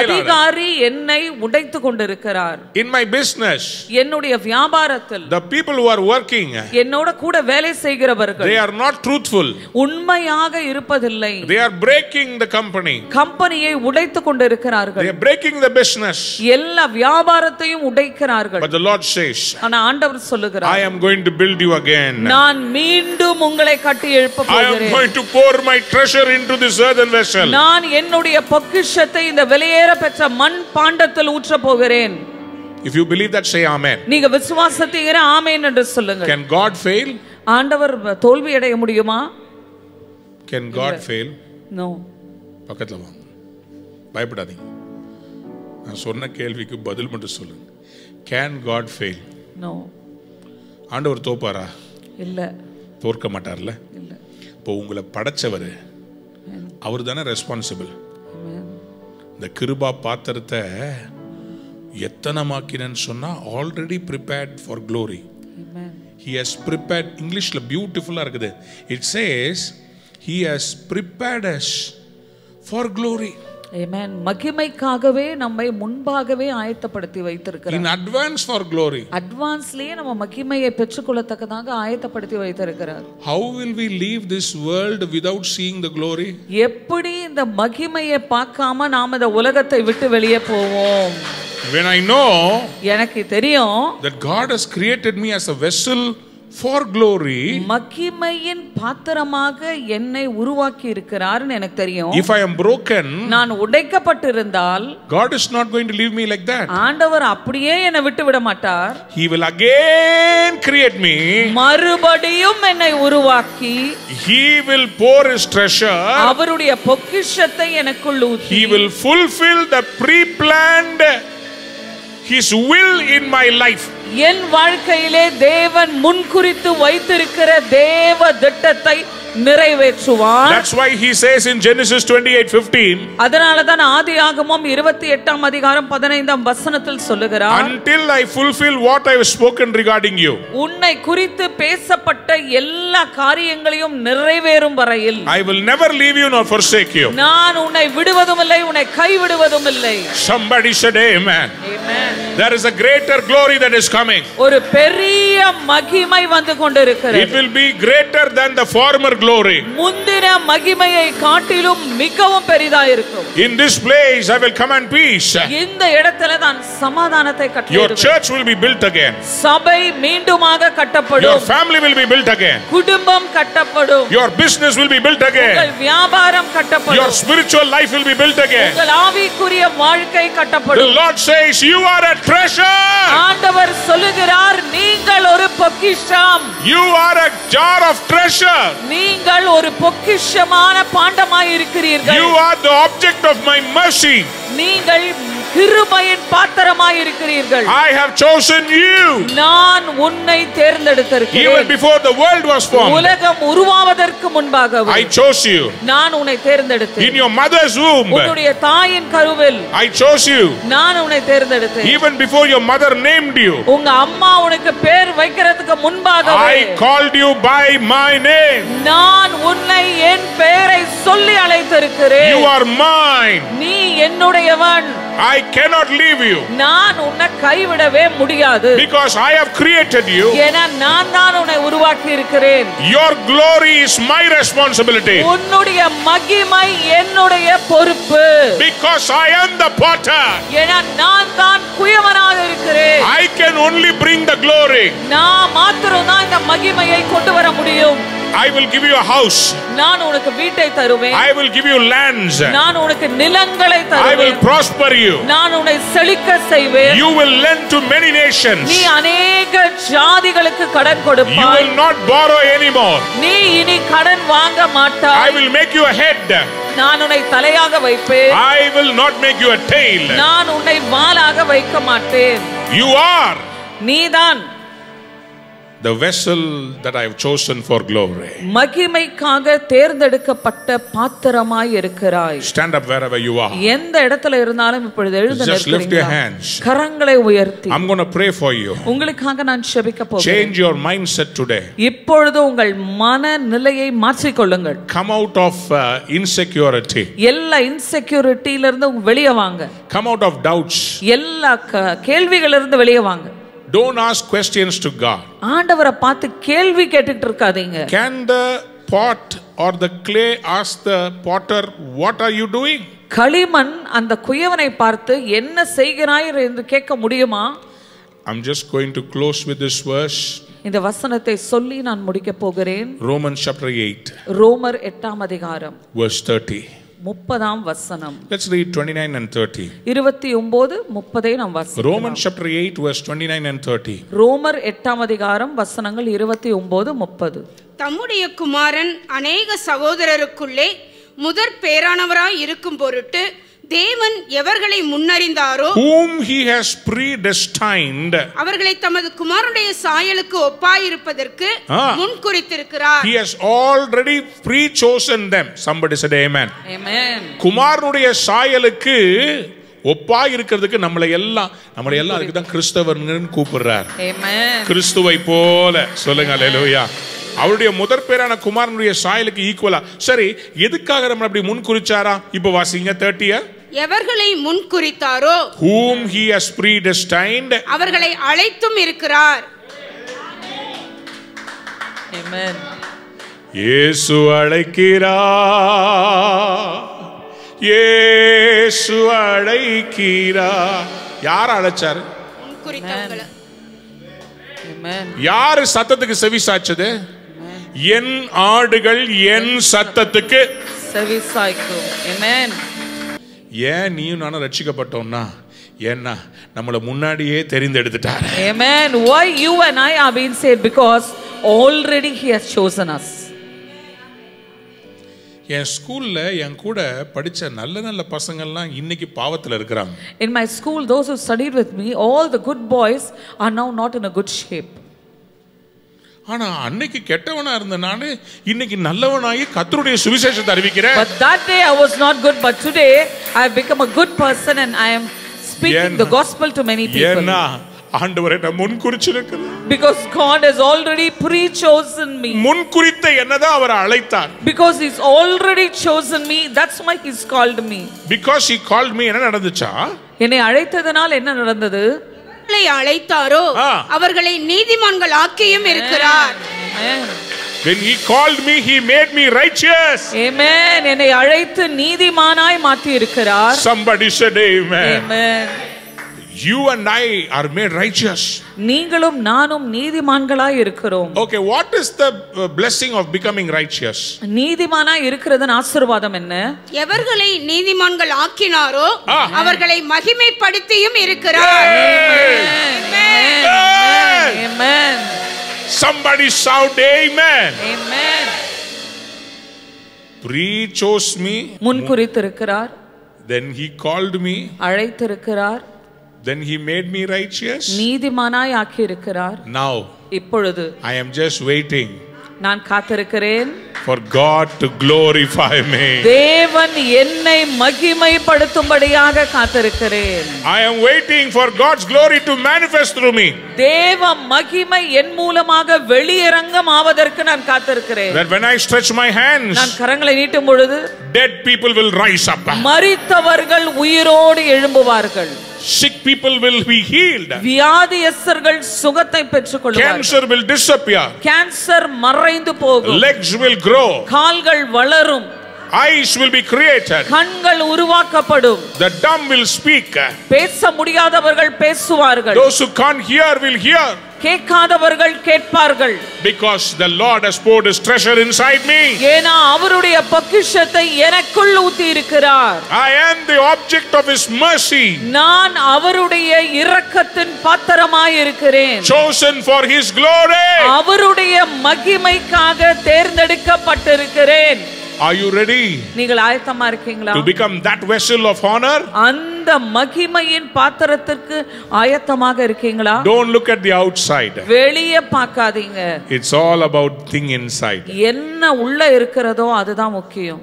அதிகாரி என்னை உடைத்து கொண்டிருக்கிறார் in my business என்னுடைய வியாபாரத்தில் the people who are working என்னோட கூட வேலை செய்கிறவர்கள் they are not truthful உண்மையாக இருப்பதில்லை they are breaking the company கம்பெனியை உடைத்து கொண்டிருக்கிறார்கள் they are breaking the business எல்லா வியாபாரத்தையும் உடைக்கிறார்கள் but the lord says ஆனா ஆண்டவர் i சொல்லுகிறார் am going to build you again நான் மீண்டும் உங்களை கட்டி எழுப்ப i am போகிறேன் going to pour my treasure into this earthen vessel நான் என்னுடைய பொக்கிஷத்தை இந்த வெளியேற பெற்ற மண் பாண்டத்தில் ஊற்ற போகிறேன் if you believe that say amen நீங்க விசுவாசத்தீங்கிற ஆமேன் என்று சொல்லுங்க can god fail ஆண்டவர் தோல்வி அடைய முடியுமா? Can god fail? நோ பக்கத்துல வாங்க. பயப்படாதீங்க. நான் சொன்ன கேள்விக்கு பதில் மட்டும் சொல்லுங்க கேன் காட் ஃபெயில் நோ ஆண்டவர் தோப்பாரா? இல்ல. தோற்க மாட்டார்ல? இல்ல. இப்போ உங்களை படைச்சவர் அவர் தானே ரெஸ்பான்சிபிள். இந்த கிருபா பாத்திரத்தை எத்தனமாக்கினன்னு சொன்னா already prepared for glory. He has prepared இங்கிலீஷில் பியூட்டிஃபுல்லாக இருக்குது. It says he has prepared us for glory Amen. மகிமைக்காகவே நம்மை முன்பாகவே ஆயத்தப்படுத்தி வைத்திருக்கிறார். இன் அட்வான்ஸ் ஃபார் க்ளோரி அட்வான்ஸ்லயே நம்ம மகிமையை பெற்றுக்கொள்ளத்தக்கதாக ஆயத்தப்படுத்தி வைத்திருக்கிறார். How will we leave this world without seeing the glory எப்படி இந்த மகிமையை பார்க்காம நாம இந்த உலகத்தை விட்டு வெளியே போவோம்? When I know எனக்கு தெரியும் that God has created me as a vessel for glory, மகிமையின் பாத்திரமாக என்னை உருவாக்கி இருக்கிறார்னு எனக்கு தெரியும் if I am broken, நான் உடைக்கப்பட்டிருந்தால் God is not going to leave me like that. ஆண்டவர் அப்படியே என்னை விட்டு விட மாட்டார் He will again create me. மறுபடியும் என்னை உருவாக்கி He will pour His treasure. அவருடைய பொக்கிஷத்தை எனக்குள் ஊற்றி He will fulfill the pre-planned His will in my life. என் வாழ்க்கையிலே தேவன் முன்குறித்து வைத்திருக்கிற தேவ திட்டத்தை நிறைவேற்றுவார் That's why He says in Genesis 28 15, அதனாலதான் ஆதி ஆகமம் இருபத்தி எட்டாம் அதிகாரம் பதினைந்தாம் வசனத்தில் சொல்லுகிறார் Until I fulfill what I have spoken regarding you, உன்னை குறித்து பேசப்பட்ட எல்லா காரியங்களையும் நிறைவேறும் வரையில் I will never leave you nor forsake you. நான் உன்னை விடுவதும் இல்லை உன்னை கைவிடுவதும் இல்லை Somebody said, Amen. Amen. There is a greater glory that is coming. ஒரு பெரிய மகிமை வந்து கொண்டிருக்கிறது It will be greater than the former glory. முந்தின மகிமையை காட்டிலும் மிகவும் பெரிதா இருக்கும் In this place, I will command peace. இந்த இடத்துல தான் சமாதானத்தை Your கட்டளையிடுவேன் church will be built again. சபை மீண்டுமாக Your கட்டப்படும் family will be built again. குடும்பம் கட்டப்படும் Your business will be built again. உங்கள் வியாபாரம் Your கட்டப்படும் spiritual life will be built again. உங்கள் ஆவிக்குரிய வாழ்க்கை The கட்டப்படும் Lord says, You are a treasure. ஆண்டவர் சொல்லுகிறார் நீங்கள் ஒரு பொக்கிஷம் You are a jar of treasure. நீங்கள் ஒரு பொக்கிஷமான பாண்டமாய் இருக்கிறீர்கள் You are the object of my mercy. நீங்கள் கிருபையின் பாத்திரமாய் இருக்கிறீர்கள் I have chosen you. நான் உன்னை Even தேர்ந்தெடுத்திருக்கிறேன் before the world was formed, உலகம் உருவாவதற்கு முன்பாகவே I chose you. நான் உன்னை தேர்ந்தெடுத்தேன் In your mother's womb, உன்னுடைய தாயின் கருவில் I chose you. நான் உன்னை தேர்ந்தெடுத்தேன் Even before your mother named you, உங்க அம்மா உனக்கு பேர் வைக்கிறதுக்கு முன்பாகவே I called you by my name. நான் உன்னை என் பெயரை சொல்லி அழைத்திருக்கிறேன் You are mine. நீ என்னுடையவன் I cannot leave you நான் உன்னை கைவிடவே முடியாது because I have created you. என நான் தான் உன்னை உருவாக்கி இருக்கிறேன் Your glory is my responsibility உன்னுடைய மகிமை என்னுடைய பொறுப்பு because I am the potter. என நான் தான் குயவனாக இருக்கிறேன் I can only bring the glory. நான் மாத்திரம் தான் இந்த மகிமையை கொண்டு வர முடியும் I will give you a house. நான் உனக்கு வீட்டை தருவேன் I will give you lands. நான் உனக்கு நிலங்களை I will தருவேன் prosper you. நான் உன்னை செழிக்க செய்வேன் You will lend to many nations. நீ அநேக ஜாதிகளுக்கு கடன் You கொடுப்பாய் will not borrow anymore. நீ இனி கடன் வாங்க I மாட்டாய் will make you a head. நான் உன்னை தலையாக வைப்பேன் I will not make you a tail. நான் உன்னை வாளாக வைக்க மாட்டேன் You are நீதான் the vessel that I have chosen for glory. மகிமைக்காக தேர்ந்தெடுக்கப்பட்ட பாத்திரமாய் இருக்கிறாய் Stand up wherever you are. எந்த இடத்துல இருந்தாலும் இப்பொழுது எழுந்து Just lift your hands. கரங்களை உயர்த்தி I'm going to pray for you. உங்களுக்காக நான் செபிக்க போகிறேன் Change your mindset today. இப்பொழுது உங்கள் மனநிலையை மாற்றிக்கொள்ளுங்கள் Come out of uh, insecurity. எல்லா இன்செக்யூரிட்டியில இருந்து வெளியே வாங்க Come out of doubts. எல்லா க- கேள்விகள்ல இருந்து வெளியே வாங்க Don't ask questions to God. ஆண்டவரை பார்த்து கேள்வி கேட்டுட்டு இருக்காதீங்க Can the pot or the clay ask the potter, What are you doing? களிமண் அந்த குயவனை பார்த்து என்ன செய்கிறாய் என்று கேட்க முடியுமா I'm just going to close with this verse. இந்த வசனத்தை சொல்லி நான் முடிக்க போகிறேன் Romans chapter 8, ரோமர் எட்டாம் அதிகாரம் verse 30. முப்பதாம் வசனம் Let's read 29 and 30. இருபத்தி ஒன்பது முப்பதை நாம் வாசிக்கலாம் Romans chapter 8, verse 29 and 30. ரோமர் எட்டாம் அதிகாரம் வசனங்கள் இருபத்தி ஒன்பது முப்பது தம்முடைய குமாரன் அநேக சகோதரருக்குள்ளே முதற் பேரானவராய் இருக்கும் பொருட்டு தேவன் எவர்களை முன்னறிந்தாரோ Whom he has predestined, அவர்களை தமது குமாரனுடைய சாயலுக்கு ஒப்பாயிருப்பதற்கு ஆ. முன்குறித்திருக்கிறார் he has already pre chosen them. Somebody said, Amen. Amen. குமாரனுடைய சாயலுக்கு ஒப்பாய் இருக்கிறதுக்கு நம்மளை எல்லாம் நம்மளை எல்லாம் அதுக்கு தான் கிறிஸ்தவர்னு கூப்பிடுறார். கிறிஸ்துவை போல சொல்லுங்க அல்லேலூயா அவருடைய முதற் பேரான குமாரனுடைய சாயலுக்கு ஈக்குவலா சரி எதுக்காக நம்ம அப்படி முன் குறிச்சாரா இப்போ வாசிங்க தேர்ட்டிய எவர்களை முன்குறித்தாரோ? Whom he has predestined. அவர்களை அழைத்தும் இருக்கிறார். Amen. இயேசு அழைக்கிறா இயேசு அழைக்கிறா யார் அழைச்சாரு? முன்குறித்தவங்களை. Amen. யாரு சத்தத்துக்கு செவி சாய்ச்சது? என் ஆடுகள் என் சத்தத்துக்கு. ஏன் நீயும் நானும் ரட்சிக்கப்பட்டோம்னா ஏன்னா நம்மள முன்னாடியே தெரிந்தெடுத்துட்டாரு Amen. Why you and I are being saved? Because already He has chosen us. என் ஸ்கூல்ல என் கூட படிச்ச நல்ல நல்ல பசங்கள்லாம் இன்னைக்கு பாவத்துல இருக்கிறாங்க In my school, those who studied with me, all the good boys are now not in a good shape. ஆனா அன்னைக்கு கெட்டவனா இருந்த நானு இன்னைக்கு நல்லவனாகி கத்தருடைய சுவிசேஷத்தை அறிவிக்கிறேன் But that day I was not good, but today I have become a good person and I am speaking ஏன்னா- the gospel to many people. ஏன்னா ஆண்டவர் என்ன முன் குறிச்சிருக்கிறார் Because God has already pre-chosen me. முன் குறித்த என்னதான் அவர் அழைத்தார் Because He's already chosen me, that's why He's called me. Because he called me என்ன நடந்துச்சா என்னை அழைத்ததனால் என்ன நடந்தது எவர்களை அழைத்தாரோ. அவர்களை நீதிமான்கள் ஆக்கியும் இருக்கிறார் when he called me he made me righteous Amen. என்னை அழைத்து நீதிமானாய் மாற்றி இருக்கிறார் somebody said amen Amen. You and i are made righteous நீங்களும் நானும் நீதிமான்களாய் இருக்கிறோம் okay what is the uh, blessing of becoming righteous நீதிமானாய் இருக்கிறதன் ஆசீர்வாதம் என்ன எவர்களை நீதிமான்கள் ஆக்கினாரோ. அவர்களை மகிமைப்படுத்தியும் இருக்கிறார் Amen. Amen. somebody shout amen Amen. pre-chose me முன் குறித்திருக்கிறார் then he called me அழைத்திருக்கிறார் then he made me righteous நீதிமானாய் ஆக்கியிருக்கிறார் now இப்பொழுது i am just waiting நான் காத்திருக்கிறேன் for god to glorify me தேவன் என்னை மகிமைப்படுத்தும்படியாக காத்திருக்கிறேன் i am waiting for god's glory to manifest through me தேவ மகிமை என் மூலமாக வெளியரங்கம் ஆவதற்கு நான் காத்திருக்கிறேன் that when i stretch my hands நான் கரங்களை நீட்டும் பொழுது dead people will rise up மரித்தவர்கள் உயிரோடு எழும்புவார்கள் sick people will be healed வியாதியஸ்தர்கள் சுகத்தை பெற்றுக் கொள்வார்கள் cancer will disappear கேன்சர் மறைந்து போகும் legs will grow கால்கள் வளரும் eyes will be created கண்கள் உருவாக்கப்படும் the dumb will speak பேச முடியாதவர்கள் பேசுவார்கள் those who can't hear will hear கேட்காதவர்கள் கேட்பார்கள். Because the lord has poured his treasure inside me. ஏன்னா அவருடைய பொக்கிஷத்தை எனக்குள் ஊத்தி இருக்கிறார் i am the object of his mercy. நான் அவருடைய இரக்கத்தின் பாத்திரமாய் இருக்கிறேன். Chosen for his glory. அவருடைய மகிமைக்காக தேர்ந்தெடுக்கப்பட்டிருக்கிறேன். Are you ready நீங்கள் ஆயத்தமா இருக்கீங்களா to become that vessel of honor அந்த மகிமையின் பாத்திரத்திற்கு ஆயத்தமாக இருக்கீங்களா don't look at the outside வெளியே பார்க்காதீங்க it's all about thing inside என்ன உள்ள இருக்கிறதோ அதுதான் முக்கியம்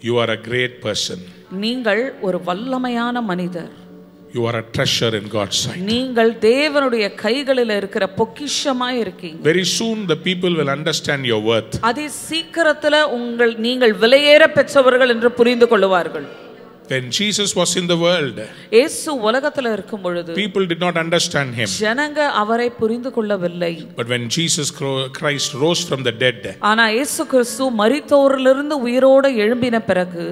you are a great person நீங்கள் ஒரு வல்லமையான மனிதர் you are a treasure in god's sight நீங்கள் தேவனுடைய கைகளில் இருக்கிற பொக்கிஷமா இருக்கீங்க very soon the people will understand your worth அதே சீக்கிரத்துல உங்கள் நீங்கள் விலையேற பெற்றவர்கள் என்று புரிந்து கொள்ளுவார்கள் when jesus was in the world இயேசு உலகத்துல இருக்கும் பொழுது people did not understand him ஜனங்க அவரை புரிந்து கொள்ளவில்லை but when jesus christ rose from the dead ஆனா இயேசு கிறிஸ்து மரித்தோரிலிருந்து உயிரோடு எழும்பின பிறகு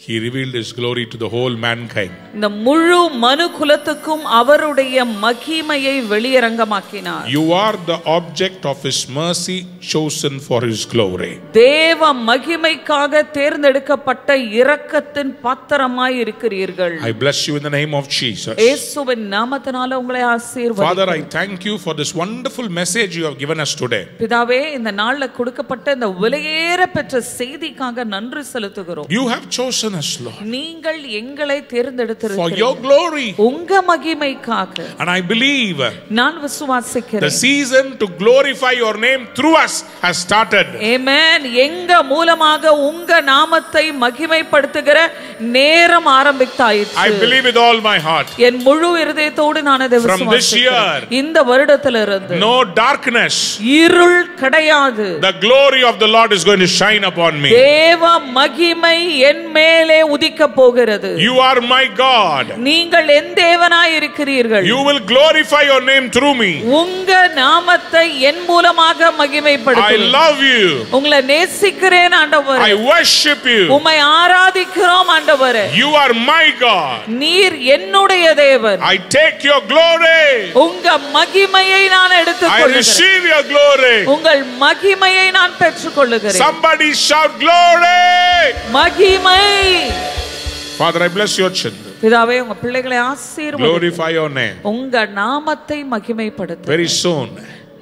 he revealed his glory to the whole mankind இந்த முழு மனு குலத்துக்கும் அவருடைய மகிமையை வெளியரங்கமாக்கினார் you are the object of his mercy chosen for his glory தேவ மகிமைக்காக தேர்ந்தெடுக்கப்பட்ட இரக்கத்தின் பாத்திரமாய் இருக்கிறீர்கள் i bless you in the name of jesus இயேசுவின் நாமத்தினால உங்களை ஆசீர்வதி father i thank you for this wonderful message you have given us today பிதாவே இந்த நாள்ல கொடுக்கப்பட்ட இந்த விலையேற பெற்ற செய்திக்காக நன்றி செலுத்துகிறோம் you have chosen chosen us, Lord, நீங்கள் எங்களை for your தேர்ந்தெடுத்திருக்கிறீர்கள் glory. உங்க மகிமைக்காக And I believe நான் the விசுவாசிக்கிறேன் season to glorify your name through us has started. Amen. எங்க மூலமாக உங்க நாமத்தை மகிமைப்படுத்துகிற நேரம் I ஆரம்பித்தாயிற்று believe with all my heart. என் முழு இருதயத்தோடு நான் அதை From this விசுவாசிக்கிறேன். year, இந்த வருடத்திலிருந்து No darkness. இருள் கிடையாது The glory of the Lord is going to shine upon me. தேவ மகிமை என் மேலே உதிக்க போகிறது You are my God. நீங்கள் என் தேவனாய் இருக்கிறீர்கள் You will glorify your name through me. உங்க நாமத்தை என் மூலமாக I மகிமைப்படுத்துவேன் love you. உங்களை நேசிக்கிறேன் ஆண்டவர் I worship you. உம்மை ஆராதிக்கிறோம் ஆண்டவரே You are my God. நீர் என்னுடைய தேவன் I take your glory. உங்க மகிமையை நான் I எடுத்துக்கொள்கிறேன் receive your glory. உங்கள் மகிமையை நான் பெற்றுக்கொள்ளுகிறேன் Somebody shout glory. மகிமை Father, I bless your children. பிதாவே உங்க பிள்ளைகளை ஆசீர்வதி Glorify your name. உங்க நாமத்தை மகிமைப்படுத்து Very soon,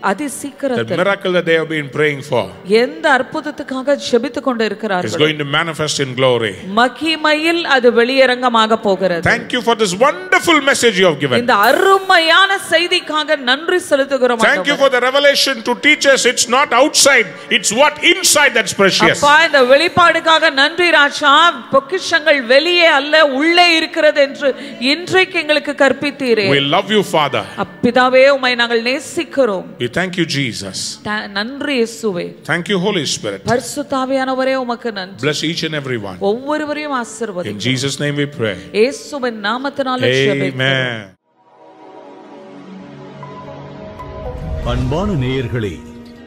அதி the சீக்கிரத்தில் miracle that they have been praying for எந்த அற்புதத்துக்காக ஜெபித்துக் கொண்டு is இருக்கிறார்கள் going to manifest in glory. மகிமையில் அது வெளியரங்கமாக போகிறது Thank you for this wonderful message you have given. இந்த அருமையான செய்திக்காக நன்றி செலுத்துகிறோம் Thank you ஆண்டவரே. for the revelation to teach us it's not outside, it's what inside that's precious. அப்பா இந்த வெளிப்பாடுக்காக நன்றி ராஜா பொக்கிஷங்கள் வெளியே அல்ல உள்ளே இருக்கிறது என்று இன்றைக்கு எங்களுக்கு கற்பித்தீரே We love you, Father. அப்பிதாவே உம்மை நாங்கள் நேசிக்கிறோம் We thank you, Jesus. த- நன்றி இயேசுவே Thank you, Holy Spirit. பரிசுத்தாவியானவரே உமக்கு நன்றி Bless each and every one. ஒவ்வொருவரையும் In Jesus' name we pray. இயேசுவின் நாமத்தினால ஜெபிக்கிறோம் Amen. அன்பான நேயர்களே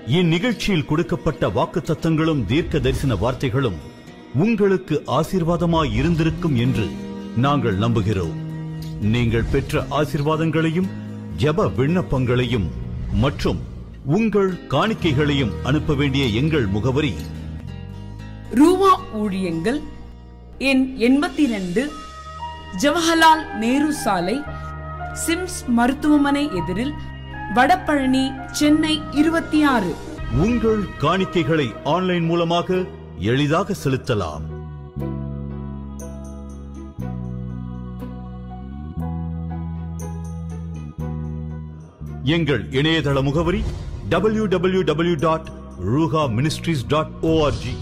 இந்நிகழ்ச்சியில் கொடுக்கப்பட்ட வாக்குத்தத்தங்களும் தீர்க்க தரிசன வார்த்தைகளும் உங்களுக்கு ஆசீர்வாதமாய் இருந்திருக்கும் என்று நாங்கள் நம்புகிறோம் நீங்கள் பெற்ற ஆசீர்வாதங்களையும் ஜெப விண்ணப்பங்களையும் மற்றும் உங்கள் காணிக்கைகளையும் அனுப்ப வேண்டிய எங்கள் முகவரி. ரூவா ஊழியங்கள் எண் எண்பத்தி ரெண்டு ஜவஹர்லால் நேரு சாலை சிம்ஸ் மருத்துவமனை எதிரில் வடபழனி சென்னை இருபத்தி ஆறு. உங்கள் காணிக்கைகளை ஆன்லைன் மூலமாக எளிதாக செலுத்தலாம். எங்கள் இணையதள முகவரி W W W dot Ruha ministries dot ORG